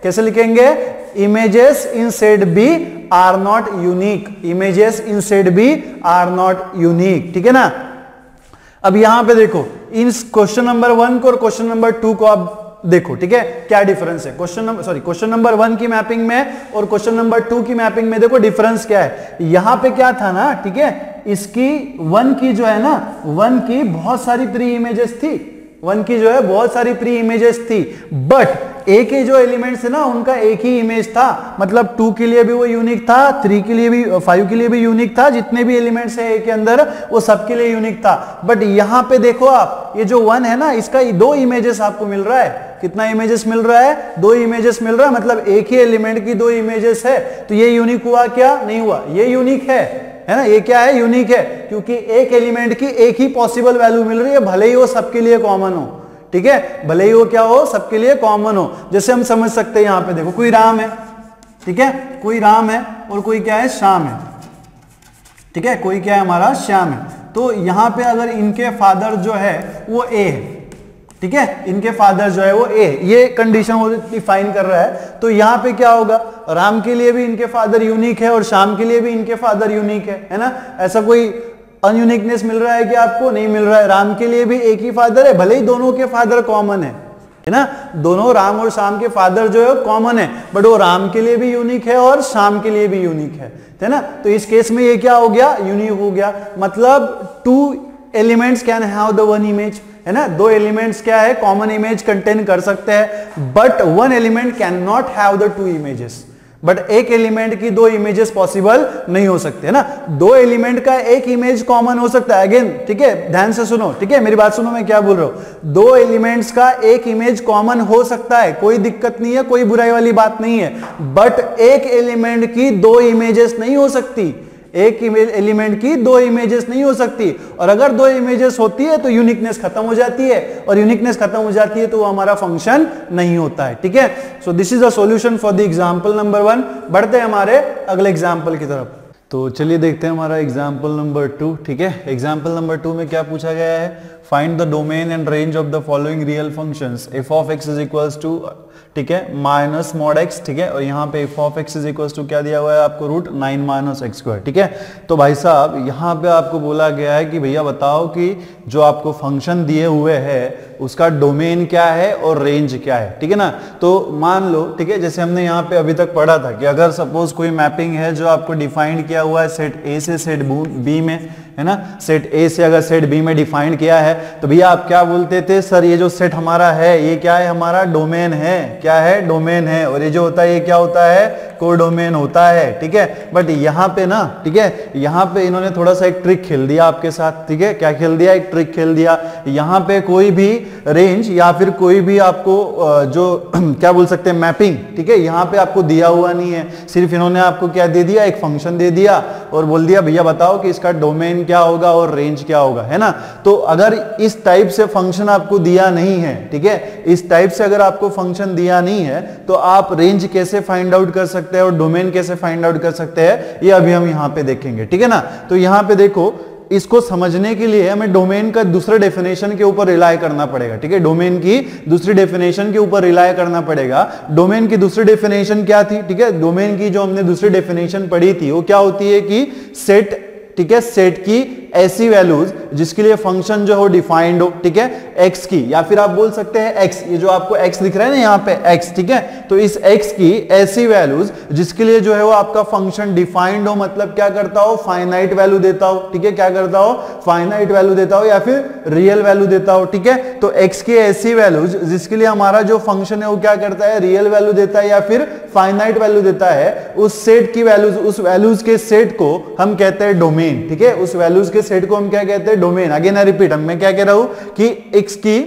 कैसे लिखेंगे? Images in set B are not unique images in set B are not unique ठीक है ना? अब यहाँ पे देखो, इन क्वेश्चन नंबर वन को और क्वेश्चन नंबर टू को आप देखो, ठीक है? क्या डिफरेंस है? Question number sorry question number one की मैपिंग में और क्वेश्चन नंबर टू की मैपिंग में देखो डिफरेंस क्या है? यहाँ पे क्या था ना, ठीक है? इसकी वन की जो है ना वन की बहुत सारी प्री इमेजेस थी। वन की जो है बहुत सारी प्री इमेजेस थी। बट ए के जो एलिमेंट्स है ना, उनका एक ही इमेज था। मतलब टू के लिए भी वो यूनिक था थ्री के लिए भी फाइव के लिए भी यूनिक था। जितने भी एलिमेंट्स है ए के अंदर, वो सबके लिए यूनिक था। बट यहाँ पे देखो आप, ये जो वन है ना, इसका दो इमेजेस आपको मिल रहा है। कितना इमेजेस मिल रहा है? दो इमेजेस मिल रहा है मतलब एक ही एलिमेंट की दो इमेजेस है। तो ये यूनिक हुआ क्या? नहीं हुआ। ये यूनिक है है ना? ये क्या है? यूनिक है। क्योंकि एक एलिमेंट की एक ही पॉसिबल वैल्यू मिल रही है, भले ही वो सबके लिए कॉमन हो। ठीक है? भले ही वो क्या हो, सबके लिए कॉमन हो। जैसे हम समझ सकते हैं यहाँ पे, देखो, कोई राम है। ठीक है? कोई राम है और कोई क्या है? श्याम है। ठीक है? कोई क्या है? हमारा श्याम है। तो यहाँ पे अगर इनके फादर जो है, वो ए है। ठीक है? इनके फादर जो है वो ए ये कंडीशन वो डिफाइन कर रहा है। तो यहाँ पे क्या होगा? राम के लिए भी इनके फादर यूनिक है और शाम के लिए भी इनके फादर यूनिक है है ना? ऐसा कोई अनयूनिकनेस मिल रहा है कि आपको? नहीं मिल रहा है। राम के लिए भी एक ही फादर है, भले ही दोनों के फादर कॉमन है है ना? दोनों राम और शाम के फादर जो है कॉमन है बट वो राम के लिए भी यूनिक है और शाम के लिए भी यूनिक है है ना? तो इस केस में ये क्या हो गया? यूनिक हो गया। मतलब two elements can have the one image, है ना? दो एलिमेंट्स क्या है? कॉमन इमेज कंटेन कर सकते हैं but one element can not have the two images but एक एलिमेंट की दो इमेजेस पॉसिबल नहीं हो सकते, है ना? दो एलिमेंट का एक इमेज कॉमन हो सकता है। अगेन ठीक है? ध्यान से सुनो, ठीक है? मेरी बात सुनो, मैं क्या बोल रहा हूँ? दो एलिमेंट्स का एक इमेज कॉमन हो सकता है। कोई दिक्कत नहीं है, कोई बुराई वाली बात नहीं है। बट एक एलिमेंट की दो इमेजेस नहीं हो सकती। एक एलिमेंट की दो इमेजेस नहीं हो सकती। और अगर दो इमेजेस होती है तो यूनिकनेस खत्म हो जाती है। और यूनिकनेस खत्म हो जाती है तो वो हमारा फ़ंक्शन नहीं होता है। ठीक है? So this is a solution for the example number one बढ़ते हैं हमारे अगले एग्जांपल की तरफ़। तो चलिए देखते हैं हमारा एग्ज़ाम्पल नंबर टू ठीक है? एग्ज़ाम्पल नंबर टू में क्या पूछा गया है? Find the domain and range of the following real functions F of X is equals to ठीक है, माइनस मॉड एक्स ठीक है, और यहाँ पे F of X is equals to क्या दिया हुआ है आपको root nine minus X square ठीक है? तो भाई साहब, यहाँ पे आपको बोला गया है कि भैया बताओ कि जो आपको फ़ंक्शन दिए हुए है उसका डोमेन क्या है और रेंज क्या है, ठीक है ना? तो मान लो, ठीक है, जैसे हमने यहाँ पे अभी तक पढ़ा था कि अगर सपोज़ कोई मैपिंग है जो आपको डिफाइंड किया हुआ है सेट ए से सेट बी में, है ना? सेट ए से अगर सेट बी में डिफाइंड किया है तो भैया आप क्या बोलते थे? सर, ये जो सेट हमारा है, ये क्या है? हमारा डोमेन है। क्या है? डोमेन है। और ये जो होता है, ये क्या होता है? कोडोमेन होता है, ठीक है? बट यहाँ पे ना, ठीक है, यहाँ पे इन्होंने थोड़ा सा एक ट्रिक खेल दिया आपके साथ, ठीक है? क्या खेल दिया? एक ट्रिक खेल दिया। यहाँ पे कोई भी रेंज या फिर कोई भी आपको जो, क्या बोल सकते हैं मैपिंग ठीक है? यहाँ पे आपको दिया हुआ नहीं है। सिर्फ़ इन्होंने आपको क्या दे दिया? एक फ़ंक्शन दे दिया और बोल दिया, भैया बताओ कि इसका डोमेन क्या होगा और रेंज क्या होगा, है ना? तो अगर इस टाइप से फ़ंक्शन आपको दिया नहीं है, ठीक है? इस टाइप से अगर आपको फ़ंक्शन दिया नहीं है तो आप रेंज कैसे फाइंड आउट कर सकते हैं और डोमेन कैसे फाइंड आउट कर सकते हैं, ये अभी हम यहाँ पे देखेंगे, ठीक है ना? तो यहाँ पे देखो इसको समझने के लिए हमें डोमेन का दूसरे डेफिनेशन के ऊपर रिलाय करना पड़ेगा, ठीक है? डोमेन की दूसरी डेफिनेशन के ऊपर रिलाय करना पड़ेगा। डोमेन की दूसरी डेफिनेशन क्या थी, ठीक है? डोमेन की जो हमने दूसरी डेफिनेशन पढ़ी थी, वो क्या होती है कि सेट ठीक है? सेट की ऐसी वैल्यूज़ जिसके लिए फ़ंक्शन जो हो डिफाइंड हो, ठीक है? एक्स की, या फिर आप बोल सकते हैं एक्स ये जो आपको एक्स दिख रहा है ना यहाँ पे एक्स ठीक है? तो इस एक्स की ऐसी वैल्यूज़ जिसके लिए जो है वो आपका फ़ंक्शन डिफाइंड हो मतलब क्या करता हो? फाइनाइट वैल्यू देता हो, ठीक है? क्या करता हो? फाइनाइट वैल्यू देता हो, या फिर रियल वैल्यू देता हो, ठीक है? तो एक्स की ऐसी वैल्यूज़ जिसके लिए हमारा जो फ़ंक्शन है वो क्या करता है? रियल वैल्यू देता है, या फिर फाइनाइट वैल्यू देता है। उस सेट की वैल्यूज़ उस वैल्यूज़ के सेट को हम कहते हैं डोमेन ठीक है? उस वैल्यूज़ के सेट को हम क्या कहते हैं? डोमेन अगेन आई रिपीट मैं क्या कह रहा हूँ कि एक्स की,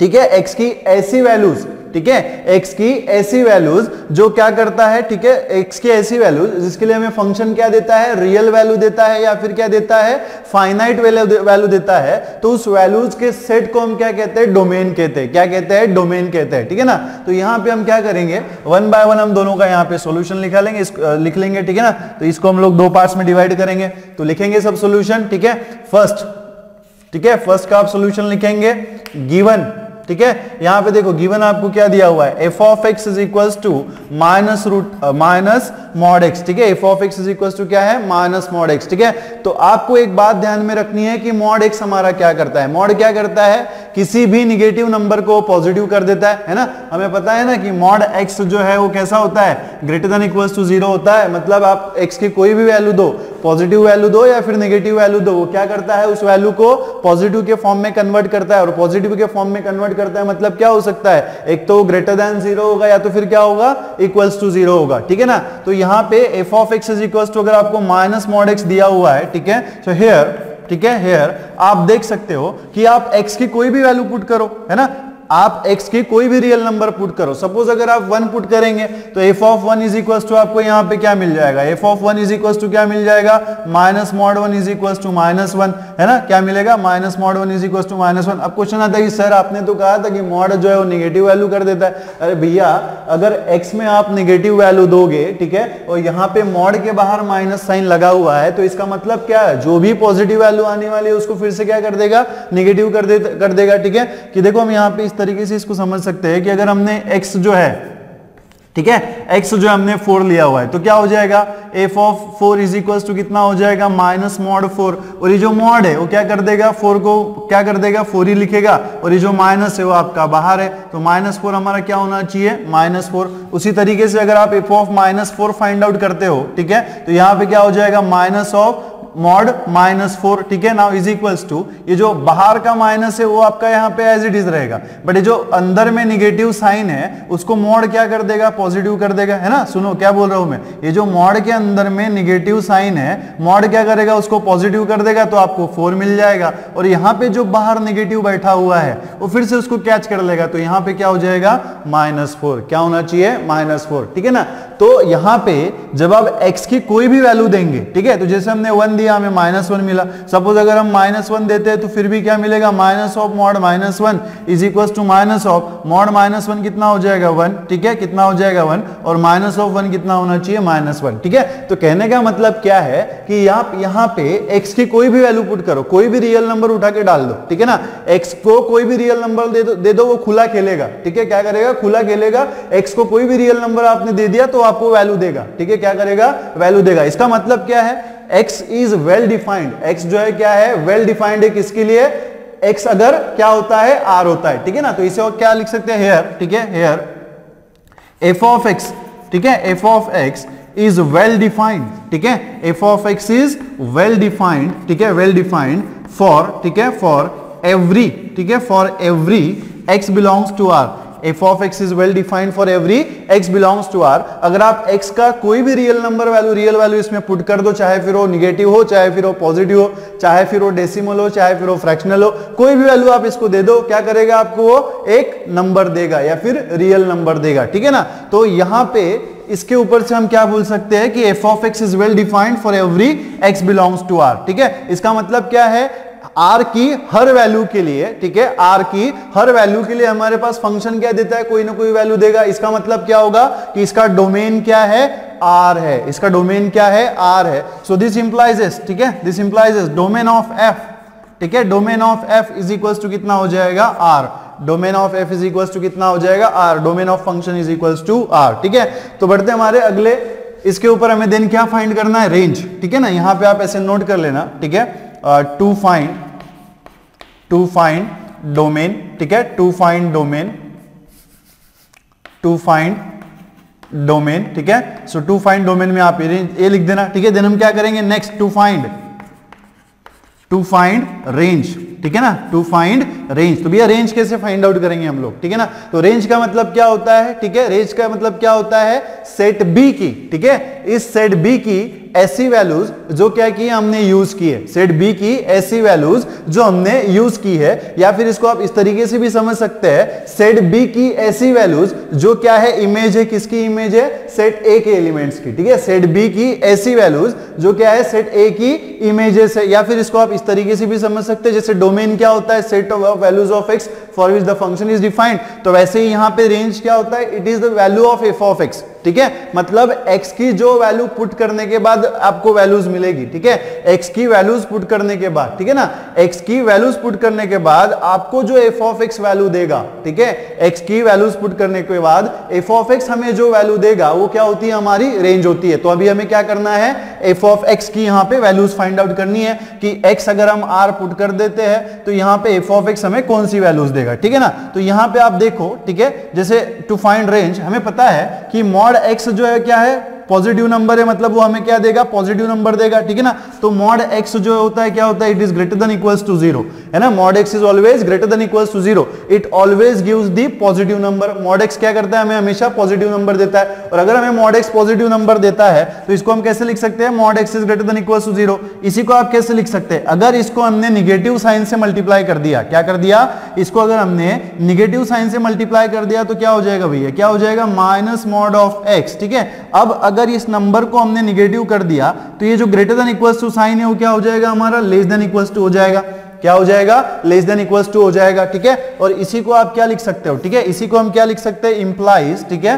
ठीक है? एक्स की ऐसी वैल्यूज़ ठीक है? एक्स की ऐसी वैल्यूज़ जो क्या करता है, ठीक है? एक्स की ऐसी वैल्यूज़ जिसके लिए हमें फ़ंक्शन क्या देता है? रियल वैल्यू देता है या फिर क्या देता है? फाइनाइट वैल्यू देता है। तो उस वैल्यूज़ के सेट को हम क्या कहते हैं? डोमेन कहते हैं। क्या कहते हैं? डोमेन कहते हैं। ठीक है ना? तो यहाँ पे हम क्या करेंगे? वन बाय वन हम दोनों का यहाँ पे सोल्यूशन लिखा लेंगे लिख लेंगे, ठीक है ना? तो इसको हम लोग दो पार्ट में डिवाइड करेंगे। तो लिखेंगे सब सोल्यूशन ठीक है? फ़र्स्ट ठीक है? फ़र्स्ट का आप सोल्यूशन लिखेंगे। गिवन ठीक है? यहाँ पे देखो गिवन आपको क्या दिया हुआ है? F of X is equal to minus root minus mod X ठीक है? F of X is equal to क्या है? माइनस मॉड एक्स ठीक है? तो आपको एक बात ध्यान में रखनी है कि मॉड एक्स हमारा क्या करता है? मॉड क्या करता है? किसी भी निगेटिव नंबर को पॉजिटिव कर देता है है ना? हमें पता है ना कि मॉड एक्स जो है वो कैसा होता है? Greater than equals to zero होता है। मतलब आप एक्स की कोई भी वैल्यू दो पॉजिटिव वैल्यू दो या फिर नेगेटिव वैल्यू दो, वो क्या करता है? उस वैल्यू को पॉजिटिव के फॉर्म में कन्वर्ट करता है और पॉजिटिव के फॉर्म में कन्वर्ट करता है मतलब क्या हो सकता है? एक तो ग्रेटर देन ज़ीरो होगा या तो फिर क्या होगा? इक्वल्स टू ज़ीरो होगा, ठीक है ना? तो यहाँ पे F of X is equals to अगर आपको माइनस मॉड एक्स दिया हुआ है, ठीक है? सो हेयर ठीक है? हेयर आप देख सकते हो कि आप x की कोई भी वैल्यू पुट करो, है ना? आप x की कोई भी रियल नंबर पुट करो। सपोज़ अगर आप वन पुट करेंगे तो F of one is equal to आपको यहाँ पे क्या मिल जाएगा? F of one is equal to क्या मिल जाएगा? Minus mod one is equal to minus one है ना? क्या मिलेगा? Minus mod one is equal to minus one अब क्वेश्चन आता है कि, सर, आपने तो कहा था कि मॉड जो है वो निगेटिव वैल्यू कर देता है। अरे भैया, अगर एक्स में आप निगेटिव वैल्यू दोगे, ठीक है, और यहाँ पे मॉड के बाहर माइनस साइन लगा हुआ है तो इसका मतलब क्या है? जो भी पॉजिटिव वैल्यू आने वाली है, उसको फिर से क्या कर देगा? निगेटिव कर कर देगा, ठीक है? कि देखो, हम यहाँ पे इस तरीके से इसको समझ सकते हैं कि अगर हमने x जो है, ठीक है, x जो हमने फोर लिया हुआ है तो क्या हो जाएगा? F of four is equal to कितना हो जाएगा? माइनस मॉड फोर और ये जो मॉड है, वो क्या कर देगा? फोर को क्या कर देगा? फोर ही लिखेगा। और ये जो माइनस है, वो आपका बाहर है। तो माइनस फोर हमारा क्या होना चाहिए? माइनस फोर उसी तरीके से अगर आप F of minus four find out करते हो, ठीक है तो यहाँ पे क्या हो जाएगा? Minus of mod minus four ठीक है? नाउ इज़ इक्वल्स टू ये जो बाहर का माइनस है, वो आपका यहाँ पे एज इट इज़ रहेगा। बट ये जो अंदर में निगेटिव साइन है, उसको मॉड क्या कर देगा? पॉजिटिव कर देगा, है ना? सुनो, क्या बोल रहा हूँ मैं? ये जो मॉड के अंदर में निगेटिव साइन है मॉड क्या करेगा? उसको पॉजिटिव कर देगा तो आपको फोर मिल जाएगा। और यहाँ पे जो बाहर निगेटिव बैठा हुआ है, वो फिर से उसको कैच कर लेगा। तो यहाँ पे क्या हो जाएगा? माइनस क्या होना चाहिए? माइनस ठीक है ना? तो यहाँ पे जब आप x की कोई भी वैल्यू देंगे, ठीक है? तो जैसे हमने वन दिया, हमें माइनस वन मिला। सपोज़ अगर हम माइनस वन देते हैं तो फिर भी क्या मिलेगा? Minus of mod minus one is equal to minus of mod minus one कितना हो जाएगा? वन ठीक है? कितना हो जाएगा वन और माइनस ऑफ़ वन कितना होना चाहिए? माइनस वन ठीक है? तो कहने का मतलब क्या है कि आप यहाँ पे एक्स की कोई भी वैल्यू पुट करो, कोई भी रियल नंबर उठा के डाल दो, ठीक है ना? एक्स को कोई भी रियल नंबर दे दो दे दो, वो खुला खेलेगा, ठीक है? क्या करेगा? खुला खेलेगा। एक्स को कोई भी रियल नंबर आपने दे दिया तो आपको वैल्यू देगा, ठीक है? क्या करेगा? वैल्यू देगा। इसका मतलब क्या है? X is well defined x जो है, क्या है? वेल well डिफाइंड है किसके लिए? X अगर क्या होता है? R होता है। ठीक है ना? तो इसे क्या लिख सकते हैं? हेयर ठीक है? हेयर एफ़ ऑफ़ एक्स ठीक है? F of X is well defined ठीक है? F of X is well defined ठीक है? वेल डिफाइंड फॉर ठीक है? फॉर एवरी ठीक है? For every X belongs to R F of X is well defined for every X belongs to R अगर आप एक्स का कोई भी real number value real value इसमें पुट कर दो, चाहे फिर वो निगेटिव हो, चाहे फिर वो पॉजिटिव हो, चाहे फिर वो डेसिमल हो, चाहे फिर वो फ्रैक्शनल हो, कोई भी वैल्यू आप इसको दे दो, क्या करेगा आपको वो एक नंबर देगा या फिर रियल नंबर देगा, ठीक है ना? तो यहाँ पे इसके ऊपर से हम क्या बोल सकते हैं कि F of X is well defined for every X belongs to R ठीक है? इसका मतलब क्या है? आर की हर वैल्यू के लिए, ठीक है? आर की हर वैल्यू के लिए हमारे पास फ़ंक्शन क्या देता है? कोई ना कोई वैल्यू देगा। इसका मतलब क्या होगा कि इसका डोमेन क्या है? आर है। इसका डोमेन क्या है? आर है। सो दिस इंप्लाइज ठीक है? This implies domain of F ठीक है? Domain of F is equal to कितना हो जाएगा? R domain of F is equal to कितना हो जाएगा? R domain of function is equal to R ठीक है? तो बढ़ते हमारे अगले। इसके ऊपर हमें देन क्या फाइंड करना है? रेंज ठीक है ना? यहाँ पे आप ऐसे नोट कर लेना, ठीक है? To find to find domain, ठीक है? To find domain, to find domain, ठीक है? सो टू फाइंड डोमेन में आप ये लिख देना, ठीक है? देन हम क्या करेंगे? Next to find to find range ठीक है ना? टू फाइंड रेंज तो भैया रेंज कैसे फाइंड आउट करेंगे हम लोग, ठीक है ना? तो रेंज का मतलब क्या होता है, ठीक है? रेंज का मतलब क्या होता है? सेट बी की, ठीक है? इस सेट बी की ऐसी वैल्यूज़ जो क्या की हमने यूज़ की है। सेट बी की ऐसी वैल्यूज़ जो हमने यूज़ की है। या फिर इसको आप इस तरीके से भी समझ सकते हैं। सेट बी की ऐसी वैल्यूज़ जो क्या है इमेज है, किसकी इमेज है? सेट ए के एलिमेंट्स की, ठीक है? सेट बी की ऐसी वैल्यूज़ जो क्या है सेट ए की इमेजेस है। या फिर इसको आप इस तरीके से भी समझ सकते हैं, जैसे डोमेन क्या होता है set of values of x for which the function is defined तो वैसे ही यहाँ पे रेंज क्या होता है it is the value of f of x ठीक है? मतलब x की जो वैल्यू पुट करने के बाद आपको वैल्यूज़ मिलेगी, ठीक है? x की वैल्यूज़ पुट करने के बाद, ठीक है ना? x की वैल्यूज़ पुट करने के बाद आपको जो f ऑफ़ x वैल्यू देगा, ठीक है? x की वैल्यूज़ पुट करने के बाद f ऑफ़ x हमें जो वैल्यू देगा, वो क्या होती है? हमारी रेंज होती है। तो अभी हमें क्या करना है? f ऑफ़ x की यहाँ पे वैल्यूज़ फाइंड आउट करनी है कि x अगर हम r पुट कर देते हैं तो यहाँ पे f ऑफ़ x हमें कौन सी वैल्यूज़ देगा, ठीक है ना? तो यहाँ पे आप देखो, ठीक है? जैसे टू फाइंड रेंज हमें पता है कि मॉड x जो है क्या है? पॉजिटिव नंबर है मतलब वो हमें क्या देगा? पॉजिटिव नंबर देगा ठीक है ना? तो मॉड एक्स जो होता है क्या होता है? It is greater than equals to zero है ना? Mod x is always greater than equals to zero it always gives the positive number mod x क्या करता है? हमें हमेशा पॉजिटिव नंबर देता है। और अगर हमें मॉड एक्स पॉजिटिव नंबर देता है तो इसको हम कैसे लिख सकते हैं? Mod x is greater than equals to zero इसी को आप कैसे लिख सकते हैं? अगर इसको हमने निगेटिव साइन से मल्टीप्लाई कर दिया क्या कर दिया? इसको अगर हमने निगेटिव साइन से मल्टीप्लाई कर दिया तो क्या हो जाएगा भैया? क्या हो जाएगा? माइनस मॉड ऑफ़ एक्स ठीक है? अब अगर इस नंबर को हमने निगेटिव कर दिया तो ये जो greater than equals to sign है, वो क्या हो जाएगा हमारा? लेस देन इक्वल्स टू हो जाएगा। क्या हो जाएगा? लेस देन इक्वल्स टू हो जाएगा, ठीक है? और इसी को आप क्या लिख सकते हो? ठीक है? इसी को हम क्या लिख सकते हैं? इंप्लाइज ठीक है?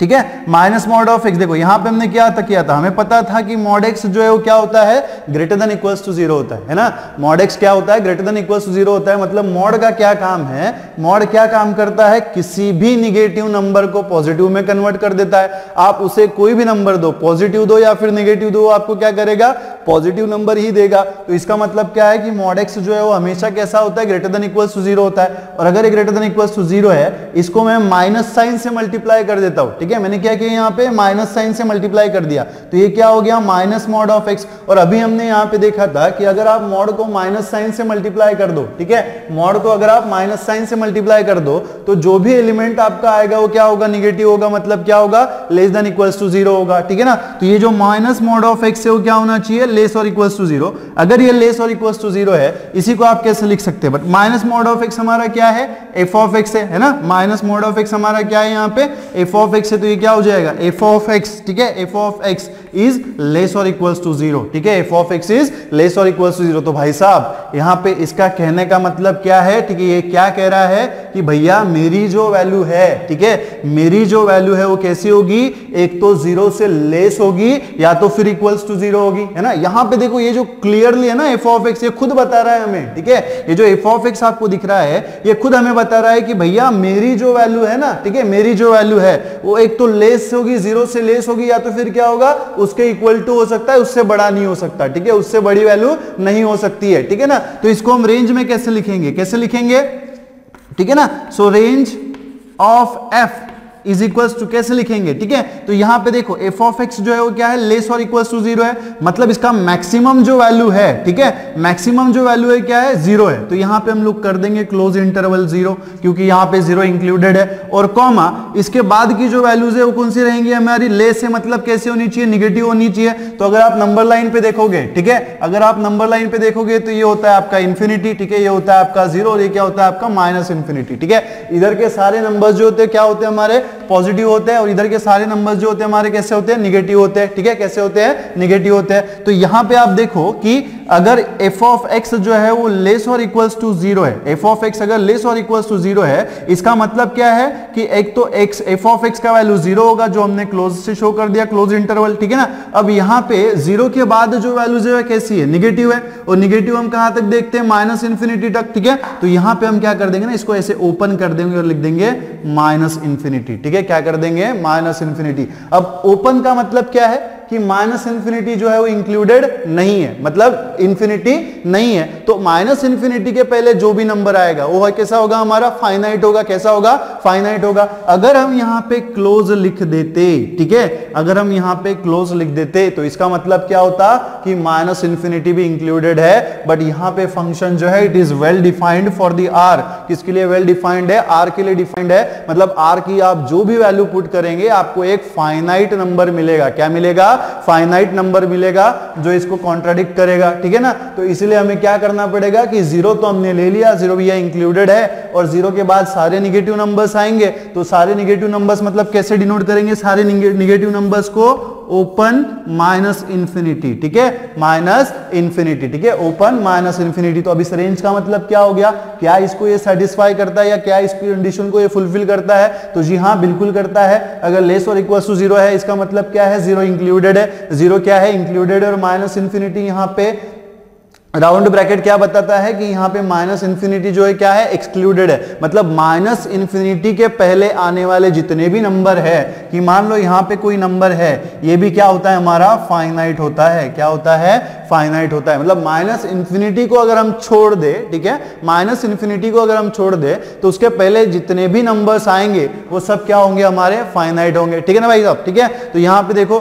ठीक है? माइनस मॉड ऑफ़ एक्स देखो, यहाँ पे हमने क्या था, किया था? हमें पता था कि मॉड एक्स जो है वो क्या होता है? Greater than equals to zero होता है है ना? मॉड एक्स क्या होता है? Greater than equals to zero होता है मतलब मॉड का क्या काम है? मॉड क्या काम करता है? किसी भी निगेटिव नंबर को पॉजिटिव में कन्वर्ट कर देता है। आप उसे कोई भी नंबर दो पॉजिटिव दो या फिर निगेटिव दो, आपको क्या करेगा? पॉजिटिव नंबर ही देगा। तो इसका मतलब क्या है कि मॉड एक्स जो है वो हमेशा कैसा होता है? Greater than equals to zero होता है। और अगर greater than equals to zero है, इसको मैं माइनस साइन से मल्टीप्लाई कर देता हूँ, ठीक है, मैंने क्या किया यहाँ पे? माइनस साइन से मल्टीप्लाई कर दिया। तो ये क्या हो गया? माइनस मॉड ऑफ़ एक्स और अभी हमने यहाँ पे देखा था कि अगर आप मॉड को माइनस साइन से मल्टीप्लाई कर दो, ठीक है? मॉड को अगर आप माइनस साइन से मल्टीप्लाई कर दो तो जो भी एलिमेंट आपका आएगा, वो क्या होगा? निगेटिव होगा। मतलब क्या होगा? Less than equals to zero होगा, ठीक है ना? तो ये जो माइनस मॉड ऑफ़ एक्स है, वो क्या होना चाहिए? लेस और इक्वल्स टू ज़ीरो अगर ये लेस और इक्वल्स टू ज़ीरो है, इसी को आप कैसे लिख सकते हैं? But minus mod of x हमारा क्या है? एफ़ ऑफ़ एक्स है ना? माइनस मॉड ऑफ़ एक्स हमारा क्या है यहाँ पे? एफ़ ऑफ़ एक्स तो ये क्या हो जाएगा? एफ़ ऑफ़ एक्स ठीक है? F of x is less और इक्वल्स टू ज़ीरो ठीक है? F of x is less और इक्वल्स टू ज़ीरो तो भाई साहब, यहाँ पे इसका कहने का मतलब क्या है? ठीक है, ये क्या कह रहा है कि भैया मेरी जो वैल्यू है, ठीक है, मेरी जो वैल्यू है वो कैसी होगी? एक तो ज़ीरो से लेस होगी, या तो फिर इक्वल्स टू ज़ीरो होगी, है ना? यहाँ पे देखो, ये जो क्लियरली है ना एफ़ ऑफ़ एक्स ये खुद बता रहा है हमें, ठीक है? ये जो एफ़ ऑफ़ एक्स आपको दिख रहा है, ये खुद हमें बता रहा है कि भैया मेरी जो वैल्यू है ना, ठीक है, मेरी जो वैल्यू है, वो एक तो लेस होगी ज़ीरो से लेस होगी, या तो फिर क्या होगा? उसके इक्वल टू हो सकता है, उससे बड़ा नहीं हो सकता, ठीक है? उससे बड़ी वैल्यू नहीं हो सकती है, ठीक है ना? तो इसको हम रेंज में कैसे लिखेंगे? कैसे लिखेंगे? ठीक है ना? So range of f is equals to कैसे लिखेंगे? ठीक है? तो यहाँ पे देखो एफ़ ऑफ़ एक्स जो है वो क्या है? लेस और इक्वल्स टू ज़ीरो है। मतलब इसका मैक्सिमम जो वैल्यू है, ठीक है? मैक्सिमम जो वैल्यू है क्या है? ज़ीरो है। तो यहाँ पे हम लोग कर देंगे क्लोज इंटरवल ज़ीरो क्योंकि यहाँ पे ज़ीरो इंक्लूडेड है। और कॉमा इसके बाद की जो वैल्यूज़ है वो कौन सी रहेंगी? हमारी लेस है मतलब कैसे होनी चाहिए? निगेटिव होनी चाहिए। तो अगर आप नंबर लाइन पे देखोगे, ठीक है? अगर आप नंबर लाइन पे देखोगे तो ये होता है आपका इंफिनिटी ठीक है? ये होता है आपका ज़ीरो और ये क्या होता है आपका माइनस इंफिनिटी ठीक है? इधर के सारे नंबर जो होते हैं, क्या होते हैं हमारे? पॉजिटिव होते हैं और इधर के सारे नंबर्स जो होते हैं, हमारे कैसे होते हैं? निगेटिव होते हैं। ठीक है? कैसे होते हैं? निगेटिव होते हैं। तो यहाँ पे आप देखो कि अगर एफ़ ऑफ़ एक्स जो है, वो लेस और इक्वल्स टू ज़ीरो है। एफ़ ऑफ़ एक्स अगर लेस और इक्वल्स टू ज़ीरो है, इसका मतलब क्या है कि एक तो एक्स एफ़ ऑफ़ एक्स का वैल्यू ज़ीरो होगा, जो हमने क्लोज से शो कर दिया क्लोज इंटरवल ठीक है ना? अब यहाँ पे ज़ीरो के बाद जो वैल्यू जो है, कैसी है? निगेटिव है। और निगेटिव हम कहाँ तक देखते हैं? माइनस इंफिनिटी तक। ठीक है? तो यहाँ पे हम क्या कर देंगे ना, इसको ऐसे ओपन कर देंगे और लिख देंगे माइनस इंफिनिटी ठीक है? क्या कर देंगे? माइनस इंफिनिटी अब ओपन का मतलब क्या है? कि माइनस इंफिनिटी जो है वो इंक्लूडेड नहीं है। मतलब इंफिनिटी नहीं है। तो माइनस इंफिनिटी के पहले जो भी नंबर आएगा, वो कैसा होगा हमारा? फाइनाइट होगा। कैसा होगा? फाइनाइट होगा। अगर हम यहाँ पे क्लोज लिख देते, ठीक है? अगर हम यहाँ पे क्लोज लिख देते तो इसका मतलब क्या होता कि माइनस इंफिनिटी भी इंक्लूडेड है। बट यहाँ पे फ़ंक्शन जो है it is well defined for the R किसके लिए वेल डिफाइंड है? आर के लिए डिफाइंड है। मतलब आर की आप जो भी वैल्यू पुट करेंगे, आपको एक फाइनाइट नंबर मिलेगा। क्या मिलेगा? lá फाइनाइट नंबर मिलेगा जो इसको कॉन्ट्राडिक्ट करेगा, ठीक है ना? तो इसलिए हमें क्या करना पड़ेगा कि ज़ीरो तो हमने ले लिया ज़ीरो भी इंक्लूडेड है, और ज़ीरो के बाद सारे निगेटिव नंबर्स आएँगे। तो सारे निगेटिव नंबर्स मतलब कैसे डिनोट करेंगे? सारे निगेटिव नंबर्स को ओपन माइनस इंफिनिटी ठीक है? माइनस इंफिनिटी ठीक है? ओपन माइनस इंफिनिटी तो अब इस रेंज का मतलब क्या हो गया? क्या इसको ये सेटिस्फाई करता है या क्या इस कंडीशन को ये फुलफिल करता है? तो जी हाँ बिल्कुल करता है। अगर लेस और इक्वल टू ज़ीरो है, इसका मतलब क्या है? ज़ीरो इंक्लूडेड है। ज़ीरो क्या है? इंक्लूडेड और माइनस इंफिनिटी यहाँ पे राउंड ब्रैकेट क्या बताता है कि यहाँ पे माइनस इंफिनिटी जो है, क्या है? एक्सक्लूडेड है। मतलब माइनस इंफिनिटी के पहले आने वाले जितने भी नंबर है, कि मान लो यहाँ पे कोई नंबर है, ये भी क्या होता है हमारा? फाइनाइट होता है। क्या होता है? फाइनाइट होता है। मतलब माइनस इंफिनिटी को अगर हम छोड़ दे, ठीक है? माइनस इंफिनिटी को अगर हम छोड़ दे तो उसके पहले जितने भी नंबर्स आएँगे, वो सब क्या होंगे हमारे? फाइनाइट होंगे। ठीक है ना भाई साहब? ठीक है? तो यहाँ पे देखो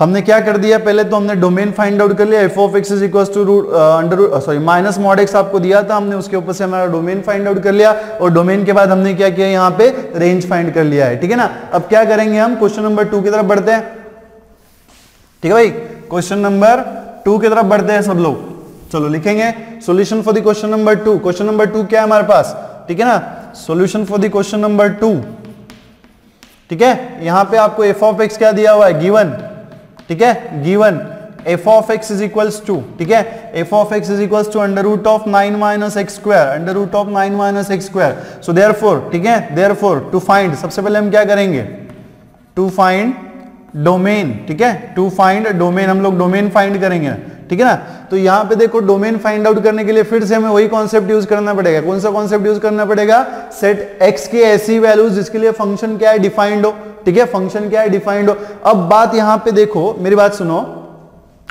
हमने क्या कर दिया? पहले तो हमने डोमेन फाइंड आउट कर लिया। F of x is equal to root under sorry minus mod x आपको दिया था हमने, उसके ऊपर से हमारा डोमेन फाइंड आउट कर लिया। और डोमेन के बाद हमने क्या किया? यहाँ पे रेंज फाइंड कर लिया है। ठीक है ना? अब क्या करेंगे हम? क्वेश्चन नंबर टू की तरफ़ बढ़ते हैं। ठीक है भाई? क्वेश्चन नंबर टू की तरफ़ बढ़ते हैं सब लोग। चलो लिखेंगे। Solution for the question number two question number two क्या है हमारे पास? ठीक है ना? Solution for the question number two ठीक है? यहाँ पे आपको एफ़ ऑफ़ एक्स क्या दिया हुआ है? गिवन ठीक है? Given f of x is equals to ठीक है? F of x is equals to under root of nine minus x square under root of nine minus x square so therefore ठीक है? देयर फोर टू फाइंड सबसे पहले हम क्या करेंगे? To find domain ठीक है? टू फाइंड डोमेन हम लोग डोमेन फाइंड करेंगे, ठीक है ना? तो यहाँ पे देखो डोमेन फाइंड आउट करने के लिए फिर से हमें वही कॉन्सेप्ट यूज़ करना पड़ेगा। कौन सा कॉन्सेप्ट यूज़ करना पड़ेगा? सेट एक्स की ऐसी वैल्यूज़ जिसके लिए फ़ंक्शन क्या है? डिफाइंड हो। ठीक है फ़ंक्शन क्या है डिफाइंड हो। अब बात यहाँ पे देखो, मेरी बात सुनो।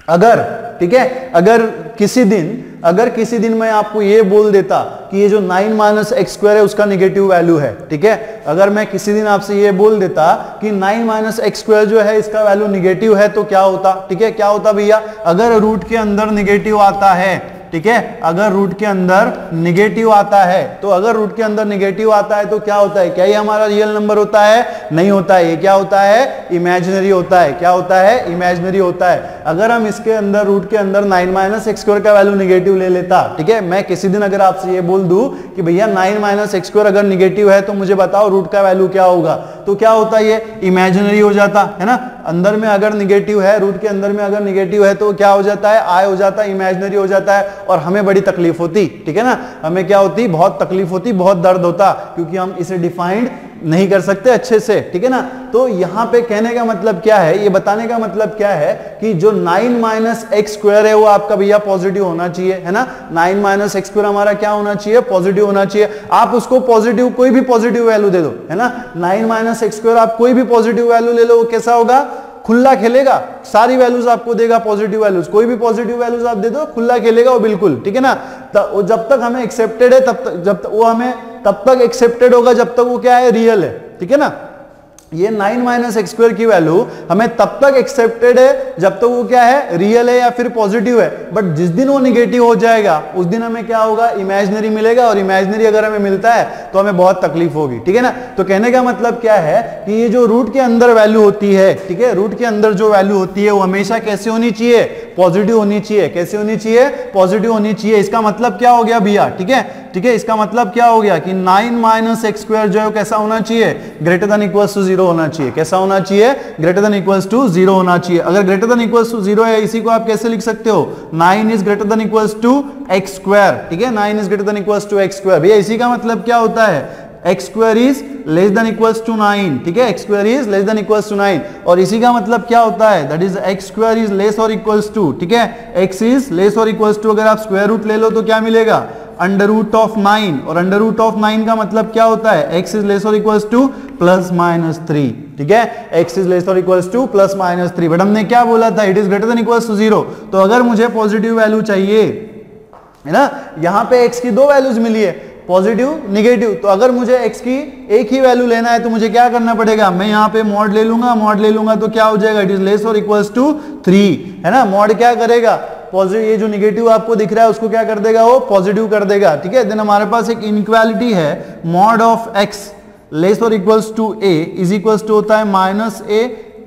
अगर, ठीक है, अगर किसी दिन, अगर किसी दिन मैं आपको ये बोल देता कि ये जो नाइन माइनस एक्स स्क्वायर है, उसका निगेटिव वैल्यू है, ठीक है? अगर मैं किसी दिन आपसे ये बोल देता कि नाइन माइनस एक्स स्क्वायर जो है, इसका वैल्यू निगेटिव है तो क्या होता? ठीक है, क्या होता भैया? अगर रूट के अंदर निगेटिव आता है ठीक है? अगर रूट के अंदर निगेटिव आता है तो अगर रूट के अंदर निगेटिव आता है तो क्या होता है? क्या ये हमारा रियल नंबर होता है? नहीं होता है। ये क्या होता है? इमेजिनरी होता है। क्या होता है? इमेजिनरी होता है। अगर हम इसके अंदर रूट के अंदर नाइन माइनस एक्स स्क्वायर का वैल्यू निगेटिव ले लेता, ठीक है? मैं किसी दिन अगर आपसे ये बोल दू कि भैया नाइन माइनस एक्स स्क्वायर अगर निगेटिव है तो मुझे बताओ रूट का वैल्यू क्या होगा? तो क्या होता है ये? इमेजिनरी हो जाता, है ना? अंदर में अगर निगेटिव है रूट के अंदर में अगर निगेटिव है तो क्या हो जाता है? आय हो जाता है इमेजनरी हो जाता है और हमें बड़ी तकलीफ़ होती, ठीक है ना? हमें क्या होती? बहुत तकलीफ़ होती, बहुत दर्द होता, क्योंकि हम इसे डिफाइंड नहीं कर सकते अच्छे से, ठीक है ना? तो यहाँ पे कहने का मतलब क्या है? ये बताने का मतलब क्या है कि जो नाइन माइनस एक्स स्क्वायर है वो आपका भैया पॉजिटिव होना चाहिए, है ना? नाइन माइनस एक्स स्क्वायर हमारा क्या होना चाहिए? पॉजिटिव होना चाहिए। आप उसको पॉजिटिव, कोई भी पॉजिटिव वैल्यू दे दो, है ना? नाइन माइनस एक्स स्क्वायर, आप कोई भी पॉजिटिव वैल्यू ले लो, वो कैसा होगा? खुला खेलेगा। सारी वैल्यूज़ आपको देगा, पॉजिटिव वैल्यूज़। कोई भी पॉजिटिव वैल्यूज़ आप दे दो, खुला खेलेगा वो बिल्कुल, ठीक है ना? तो जब तक हमें एक्सेप्टेड है, तब तक, जब तक वो हमें तब तक एक्सेप्टेड होगा जब तक वो क्या है रियल है। ठीक है ना? ये नाइन माइनस एक्स स्क्वायर की वैल्यू हमें तब तक एक्सेप्टेड है जब तक तो वो क्या है रियल है या फिर पॉजिटिव है। बट जिस दिन वो निगेटिव हो जाएगा, उस दिन हमें क्या होगा इमेजनरी मिलेगा और इमेजनरी अगर हमें मिलता है तो हमें बहुत तकलीफ़ होगी। ठीक है ना? तो कहने का मतलब क्या है कि ये जो रूट के अंदर वैल्यू होती है, ठीक है? रूट के अंदर जो वैल्यू होती है, वो हमेशा कैसे होनी चाहिए? पॉजिटिव होनी चाहिए। कैसे होनी चाहिए? पॉजिटिव होनी चाहिए। इसका मतलब क्या हो गया भैया? ठीक है? ठीक है, इसका मतलब क्या हो गया कि नाइन माइनस एक्स स्क्वायर जो है कैसा होना चाहिए? Greater than equals to zero होना चाहिए। कैसा होना चाहिए? Greater than equals to zero होना चाहिए। अगर greater than equals to zero है, इसी को आप कैसे लिख सकते हो? Nine is greater than equals to x square ठीक है? Nine is greater than equals to x square भैया, इसी का मतलब क्या होता है? X square is less than equals to nine ठीक है? X square is less than equals to nine और इसी का मतलब क्या होता है? That is x square is less और इक्वल्स टू ठीक है? एक्स इज़ लेस और इक्वल्स टू अगर आप स्क्वायर रूट ले लो तो क्या मिलेगा? अंडर रूट ऑफ़ नाइन और अंडर रूट ऑफ़ नाइन का मतलब क्या होता है? एक्स इज़ लेस और equals to plus minus three ठीक है? एक्स इज़ लेस और equals to plus minus three but हमने क्या बोला था? It is greater than equals to zero तो अगर मुझे पॉजिटिव वैल्यू चाहिए, है ना? यहाँ पे एक्स की दो वैल्यूज़ मिली है पॉजिटिव निगेटिव तो अगर मुझे x की एक ही वैल्यू लेना है तो मुझे क्या करना पड़ेगा? मैं यहाँ पे मॉड ले लूँगा मॉड ले लूँगा तो क्या हो जाएगा? इट इज़ लेस और इक्वल्स टू थ्री है ना? मॉड क्या करेगा? पॉजिटिव ये जो निगेटिव आपको दिख रहा है, उसको क्या कर देगा वो? पॉजिटिव कर देगा, ठीक है? देन हमारे पास एक इनक्वालिटी है मॉड ऑफ़ एक्स लेस और equals to a is equals to होता है माइनस ए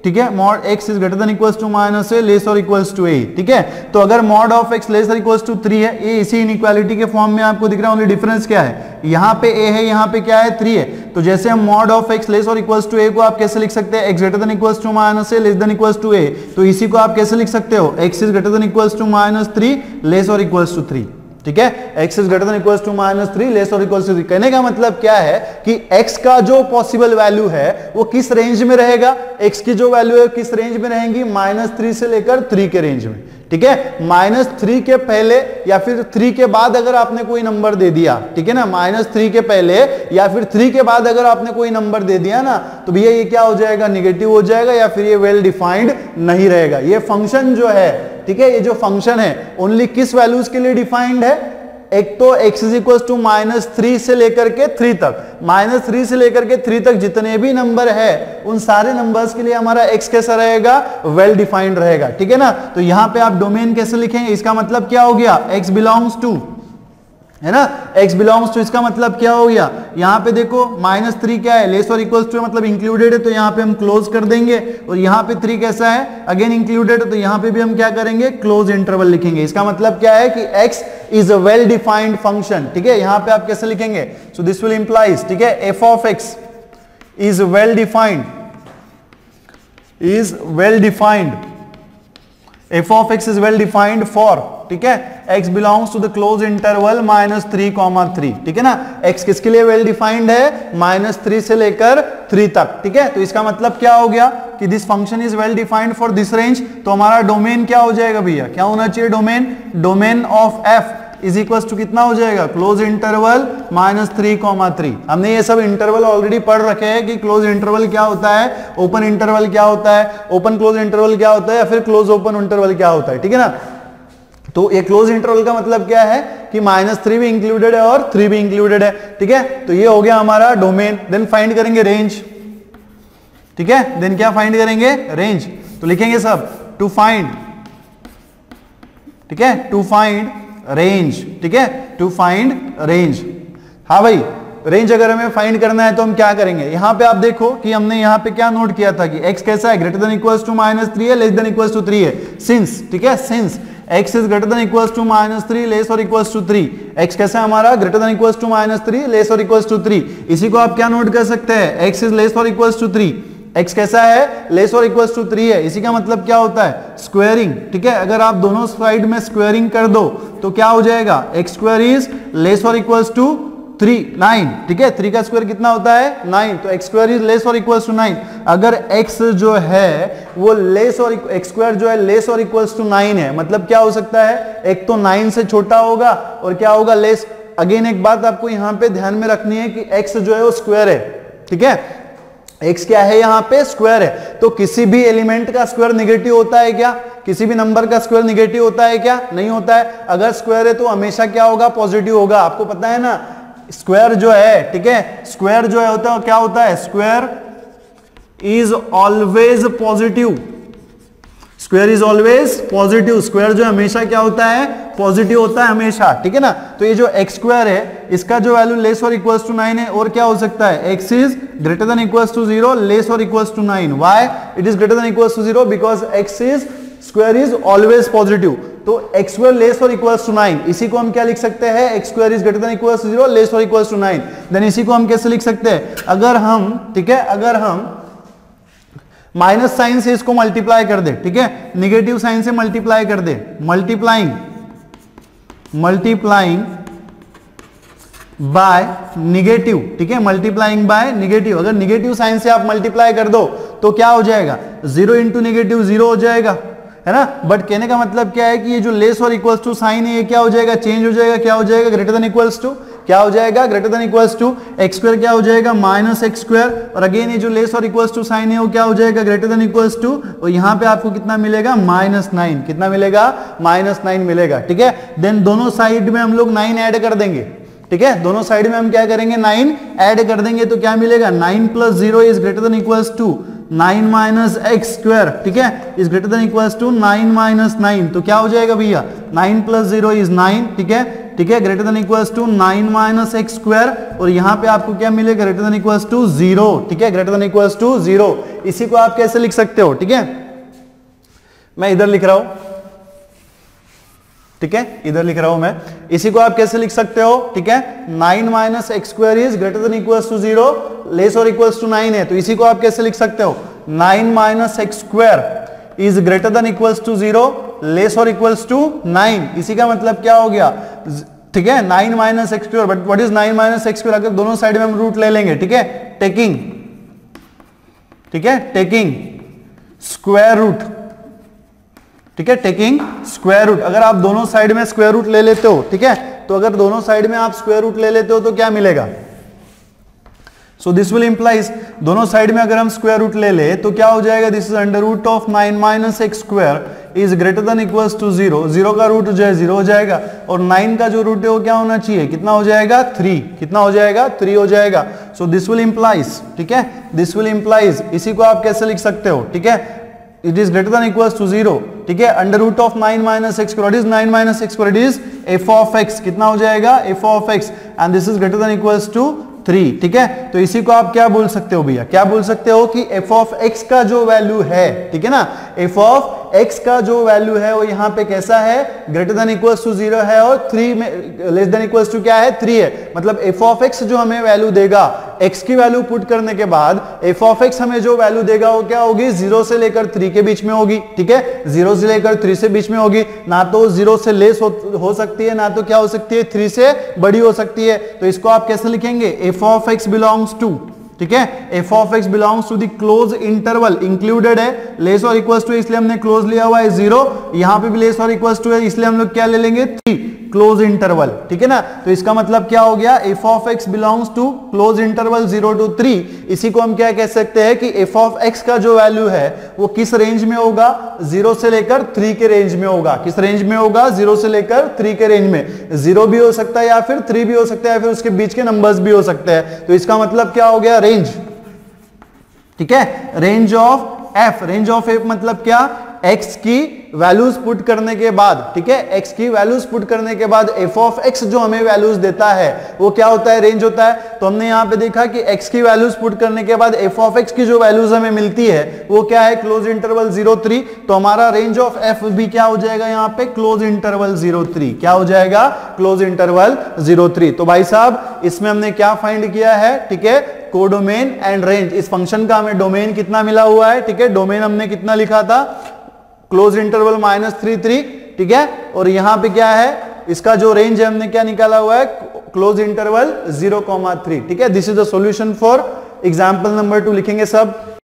ठीक है? Mod x is greater to minus a less और इक्वल्स टू ए ठीक है? तो अगर मॉड ऑफ़ एक्स लेस और इक्वल्स टू थ्री है, ये इसी इनइक्वालिटी के फॉर्म में आपको दिख रहा है ओनली डिफरेंस क्या है? यहाँ पे ए है, यहाँ पे क्या है? थ्री है। तो जैसे हम मॉड ऑफ़ एक्स लेस और इक्वल्स टू ए को आप कैसे लिख सकते हैं? X greater than equals to minus a less than equals to a तो इसी को आप कैसे लिख सकते हो? X is greater than equals to minus three less और इक्वल्स टू थ्री ठीक है? X is greater than equals to minus three less और इक्वल्स टू थ्री कहने का मतलब क्या है कि x का जो पॉसिबल वैल्यू है, वो किस रेंज में रहेगा? X की जो वैल्यू है किस रेंज में रहेंगी? माइनस थ्री से लेकर थ्री के रेंज में। ठीक है? माइनस थ्री के पहले या फिर थ्री के बाद अगर आपने कोई नंबर दे दिया, ठीक है ना? माइनस थ्री के पहले या फिर थ्री के बाद अगर आपने कोई नंबर दे दिया ना तो भैया ये क्या हो जाएगा? निगेटिव हो जाएगा या फिर ये वेल डिफाइंड नहीं रहेगा? ये फ़ंक्शन जो है ठीक है? ये जो फ़ंक्शन है ओनली किस वैल्यूज़ के लिए डिफाइंड है? एक तो x is equal to minus three से लेकर के थ्री तक। माइनस थ्री से लेकर के थ्री तक जितने भी नंबर है, उन सारे नंबर्स के लिए हमारा x कैसा रहेगा? वेल डिफाइंड रहेगा। ठीक है ना? तो यहाँ पे आप डोमेन कैसे लिखेंगे? इसका मतलब क्या हो गया? x बिलोंग्स टू है ना? X बिलोंग्स टू इसका मतलब क्या हो गया? यहाँ पे देखो माइनस थ्री क्या है? लेस और इक्वल्स टू मतलब इंक्लूडेड है तो यहाँ पे हम क्लोज कर देंगे। और यहाँ पे थ्री कैसा है? अगेन इंक्लूडेड है तो यहाँ पे भी हम क्या करेंगे? क्लोज इंटरवल लिखेंगे। इसका मतलब क्या है कि x is a well defined function ठीक है? यहाँ पे आप कैसे लिखेंगे? सो दिस विल इंप्लाइज ठीक है? F of x is well defined is well defined f of x is well defined for ठीक है? X belongs to the close interval minus three comma three ठीक है ना? X किसके लिए वेल डिफाइंड है? माइनस थ्री से लेकर थ्री तक, ठीक है? तो इसका मतलब क्या हो गया कि this function is well defined for this range तो हमारा डोमेन क्या हो जाएगा भैया? क्या होना चाहिए domain domain of f is equal to कितना हो जाएगा? Close interval minus three comma three हमने ये सब इंटरवल ऑलरेडी पढ़ रखे हैं कि क्लोज इंटरवल क्या होता है? ओपन इंटरवल क्या होता है? ओपन क्लोज इंटरवल क्या होता है? या फिर क्लोज ओपन इंटरवल क्या होता है? ठीक है ना? तो ये क्लोज इंटरवल का मतलब क्या है कि माइनस थ्री भी इंक्लूडेड है और थ्री भी इंक्लूडेड है, ठीक है? तो ये हो गया हमारा डोमेन देन फाइंड करेंगे रेंज ठीक है? देन क्या फाइंड करेंगे? रेंज तो लिखेंगे सब टू फाइंड ठीक है? टू फाइंड रेंज ठीक है? टू फाइंड रेंज हाँ भाई रेंज अगर हमें फाइंड करना है तो हम क्या करेंगे? यहाँ पे आप देखो कि हमने यहाँ पे क्या नोट किया था कि x कैसा है? Greater than equals to minus three है less than equals to three है. सिंस ठीक है? Since x is greater than equals to minus three less और इक्वल्स टू थ्री एक्स कैसा हमारा? Greater than equals to minus three less और equals to three इसी को आप क्या नोट कर सकते हैं? एक्स इज़ लेस और इक्वल्स टू थ्री x कैसा है? लेस और इक्वल्स टू थ्री है. इसी का मतलब क्या होता है? स्क्वेयरिंग ठीक है? अगर आप दोनों साइड में स्क्वेयरिंग कर दो तो क्या हो जाएगा? एक्स स्क्वायर इज़ लेस और इक्वल टू थ्री नाइन ठीक है? थ्री का स्क्वायर कितना होता है? नाइन तो एक्स स्क्वायर इज़ लेस और इक्वल्स टू नाइन अगर एक्स जो है, वो लेस और एक्स स्क्वायर जो है लेस और इक्वल्स टू नाइन है मतलब क्या हो सकता है? एक तो नाइन से छोटा होगा और क्या होगा लेस अगेन एक बात आपको यहाँ पे ध्यान में रखनी है कि एक्स जो है, वो स्क्वायर है, ठीक है? एक्स क्या है यहाँ पे? स्क्वायर है। तो किसी भी एलिमेंट का स्क्वायर निगेटिव होता है क्या? किसी भी नंबर का स्क्वायर निगेटिव होता है क्या? नहीं होता है। अगर स्क्वायर है तो हमेशा क्या होगा? पॉजिटिव होगा। आपको पता है ना? स्क्वायर जो है, ठीक है? स्क्वायर जो है होता है, क्या होता है? Square is always positive. Square is always positive. Square जो हमेशा क्या होता है? पॉजिटिव होता है हमेशा, ठीक है ना? तो ये जो एक्स स्क्वायर है, इसका जो वैल्यू लेस और इक्वल्स टू नाइन है, और क्या हो सकता है? X is greater than equals to zero less और equals to nine why it is greater than equals to zero because x is square is always positive तो x less और equals to nine इसी को हम क्या लिख सकते हैं? X is greater than equals to zero less और इक्वल्स टू नाइन देन इसी को हम कैसे लिख सकते हैं? अगर हम, ठीक है? अगर हम माइनस साइन से इसको मल्टीप्लाई कर दे, ठीक है? निगेटिव साइन से मल्टीप्लाई कर दे. मल्टीप्लाइंग मल्टीप्लाइंग बाय निगेटिव ठीक है? मल्टीप्लाइंग बाय निगेटिव अगर निगेटिव साइन से आप मल्टीप्लाई कर दो तो क्या हो जाएगा? ज़ीरो इंटू निगेटिव ज़ीरो हो जाएगा. है ना? बट कहने का मतलब क्या है कि ये जो लेस और इक्वल्स टू साइन है, ये क्या हो जाएगा? चेंज हो जाएगा, क्या हो जाएगा? ग्रेटर देन इक्वल्स टू क्या हो जाएगा? Greater than equals to x square क्या हो जाएगा? माइनस एक्स स्क्वायर और अगेन ये जो लेस और इक्वल्स टू साइन है, वो क्या हो जाएगा? ग्रेटर देन इक्वल्स टू और यहाँ पे आपको कितना मिलेगा? माइनस नाइन कितना मिलेगा? माइनस नाइन मिलेगा, ठीक है? देन दोनों साइड में हम लोग नाइन ऐड कर देंगे, ठीक है? दोनों साइड में हम क्या करेंगे? नाइन ऐड कर देंगे तो क्या मिलेगा? Nine plus zero is greater than equals to nine minus x square, ठीक है? Is greater than equals to nine minus nine तो क्या हो जाएगा भैया? Nine plus zero is nine ठीक है? ठीक है? Greater than equals to nine minus x square, और यहाँ पे आपको क्या मिलेगा? Greater than equals to zero ठीक है? Greater than equals to zero इसी को आप कैसे लिख सकते हो, ठीक है? मैं इधर लिख रहा हूँ, ठीक है? इधर लिख रहा हूँ मैं। इसी को आप कैसे लिख सकते हो? ठीक है? Nine minus x square is greater than equals to zero, less और इक्वल्स टू नाइन है। तो इसी को आप कैसे लिख सकते हो? Nine minus x square is greater than equals to zero, less और इक्वल्स टू नाइन। इसी का मतलब क्या हो गया? ठीक है? Nine minus x square but what is nine minus x square? अगर दोनों साइड में हम रूट ले लेंगे, ठीक है? टेकिंग ठीक है? टेकिंग स्क्वायर रूट ठीक है टेकिंग स्क्वायर रूट अगर आप दोनों साइड में स्क्वायर रूट ले लेते हो, ठीक है तो अगर दोनों साइड में आप स्क्वायर रूट ले लेते हो तो क्या मिलेगा? सो दिस विल इंप्लाइज दोनों साइड में अगर हम स्क्वायर रूट ले ले तो क्या हो जाएगा? This is under root of nine minus x square is greater than equals to zero zero का रूट जो है ज़ीरो हो जाएगा। और नाइन का जो रूट है, वो क्या होना चाहिए? कितना हो जाएगा? थ्री कितना हो जाएगा? थ्री हो जाएगा। सो दिस विल इंप्लाइज ठीक है दिस विल इंप्लाइज इसी को आप कैसे लिख सकते हो? ठीक है it is greater than equals to zero ठीक है? Under root of nine minus x square is nine minus x square is f of x कितना हो जाएगा? F of x and this is greater than equals to three ठीक है? तो इसी को आप क्या बोल सकते हो भैया? क्या बोल सकते हो कि एफ़ ऑफ़ एक्स का जो वैल्यू है, ठीक है ना? एफ़ ऑफ़ एक्स का जो वैल्यू है वो यहाँ पे कैसा है? Greater than equals to zero है और थ्री में लेस देन इक्वल्स टू क्या है? थ्री है। मतलब एफ़ ऑफ़ एक्स जो हमें वैल्यू देगा एक्स की वैल्यू पुट करने के बाद एफ़ ऑफ़ एक्स हमें जो वैल्यू देगा वो क्या होगी? ज़ीरो से लेकर थ्री के बीच में होगी ठीक है? ज़ीरो से लेकर थ्री से बीच में होगी। ना तो ज़ीरो से लेस हो, हो सकती है ना तो क्या हो सकती है? थ्री से बड़ी हो सकती है। तो इसको आप कैसे लिखेंगे? F of x belongs to ठीक है? F of x belongs to the close interval included है. लेस और इक्वल्स टू इसलिए हमने क्लोज लिया हुआ है ज़ीरो यहाँ पे भी लेस और इक्वल्स टू है, इसलिए हम लोग क्या ले लेंगे? थ्री क्लोज इंटरवल ठीक है ना? तो इसका मतलब क्या हो गया? F of x belongs to close interval zero to three इसी को हम क्या कह सकते हैं कि एफ़ ऑफ़ एक्स का जो वैल्यू है, वो किस रेंज में होगा? ज़ीरो से लेकर थ्री के रेंज में होगा। किस रेंज में होगा? ज़ीरो से लेकर थ्री के रेंज में। ज़ीरो भी हो सकता है या फिर थ्री भी हो सकता है या फिर उसके बीच के नंबर्स भी हो सकते हैं। तो इसका मतलब क्या हो गया? रेंज ठीक है? Range of f range of f मतलब क्या? एक्स की वैल्यूज़ पुट करने के बाद, ठीक है? एक्स की वैल्यूज़ पुट करने के बाद एफ़ ऑफ़ एक्स जो हमें वैल्यूज़ देता है, वो क्या होता है? रेंज होता है। तो हमने यहाँ पे देखा कि एक्स की वैल्यूज़ पुट करने के बाद एफ़ ऑफ़ एक्स की जो वैल्यूज़ हमें मिलती है, वो क्या है? क्लोज इंटरवल ज़ीरो थ्री तो हमारा रेंज ऑफ़ एफ़ भी क्या हो जाएगा यहाँ पे? क्लोज इंटरवल ज़ीरो थ्री क्या हो जाएगा? क्लोज इंटरवल ज़ीरो थ्री तो भाई साहब, इसमें हमने क्या फाइंड किया है? ठीक है कोडोमेन एंड रेंज इस फ़ंक्शन का हमें डोमेन कितना मिला हुआ है? ठीक है डोमेन हमने कितना लिखा था? Close interval minus three three ठीक है? और यहाँ पे क्या है? इसका जो रेंज है, हमने क्या निकाला हुआ है? Close interval zero comma three ठीक है? This is the solution for example number two लिखेंगे सब।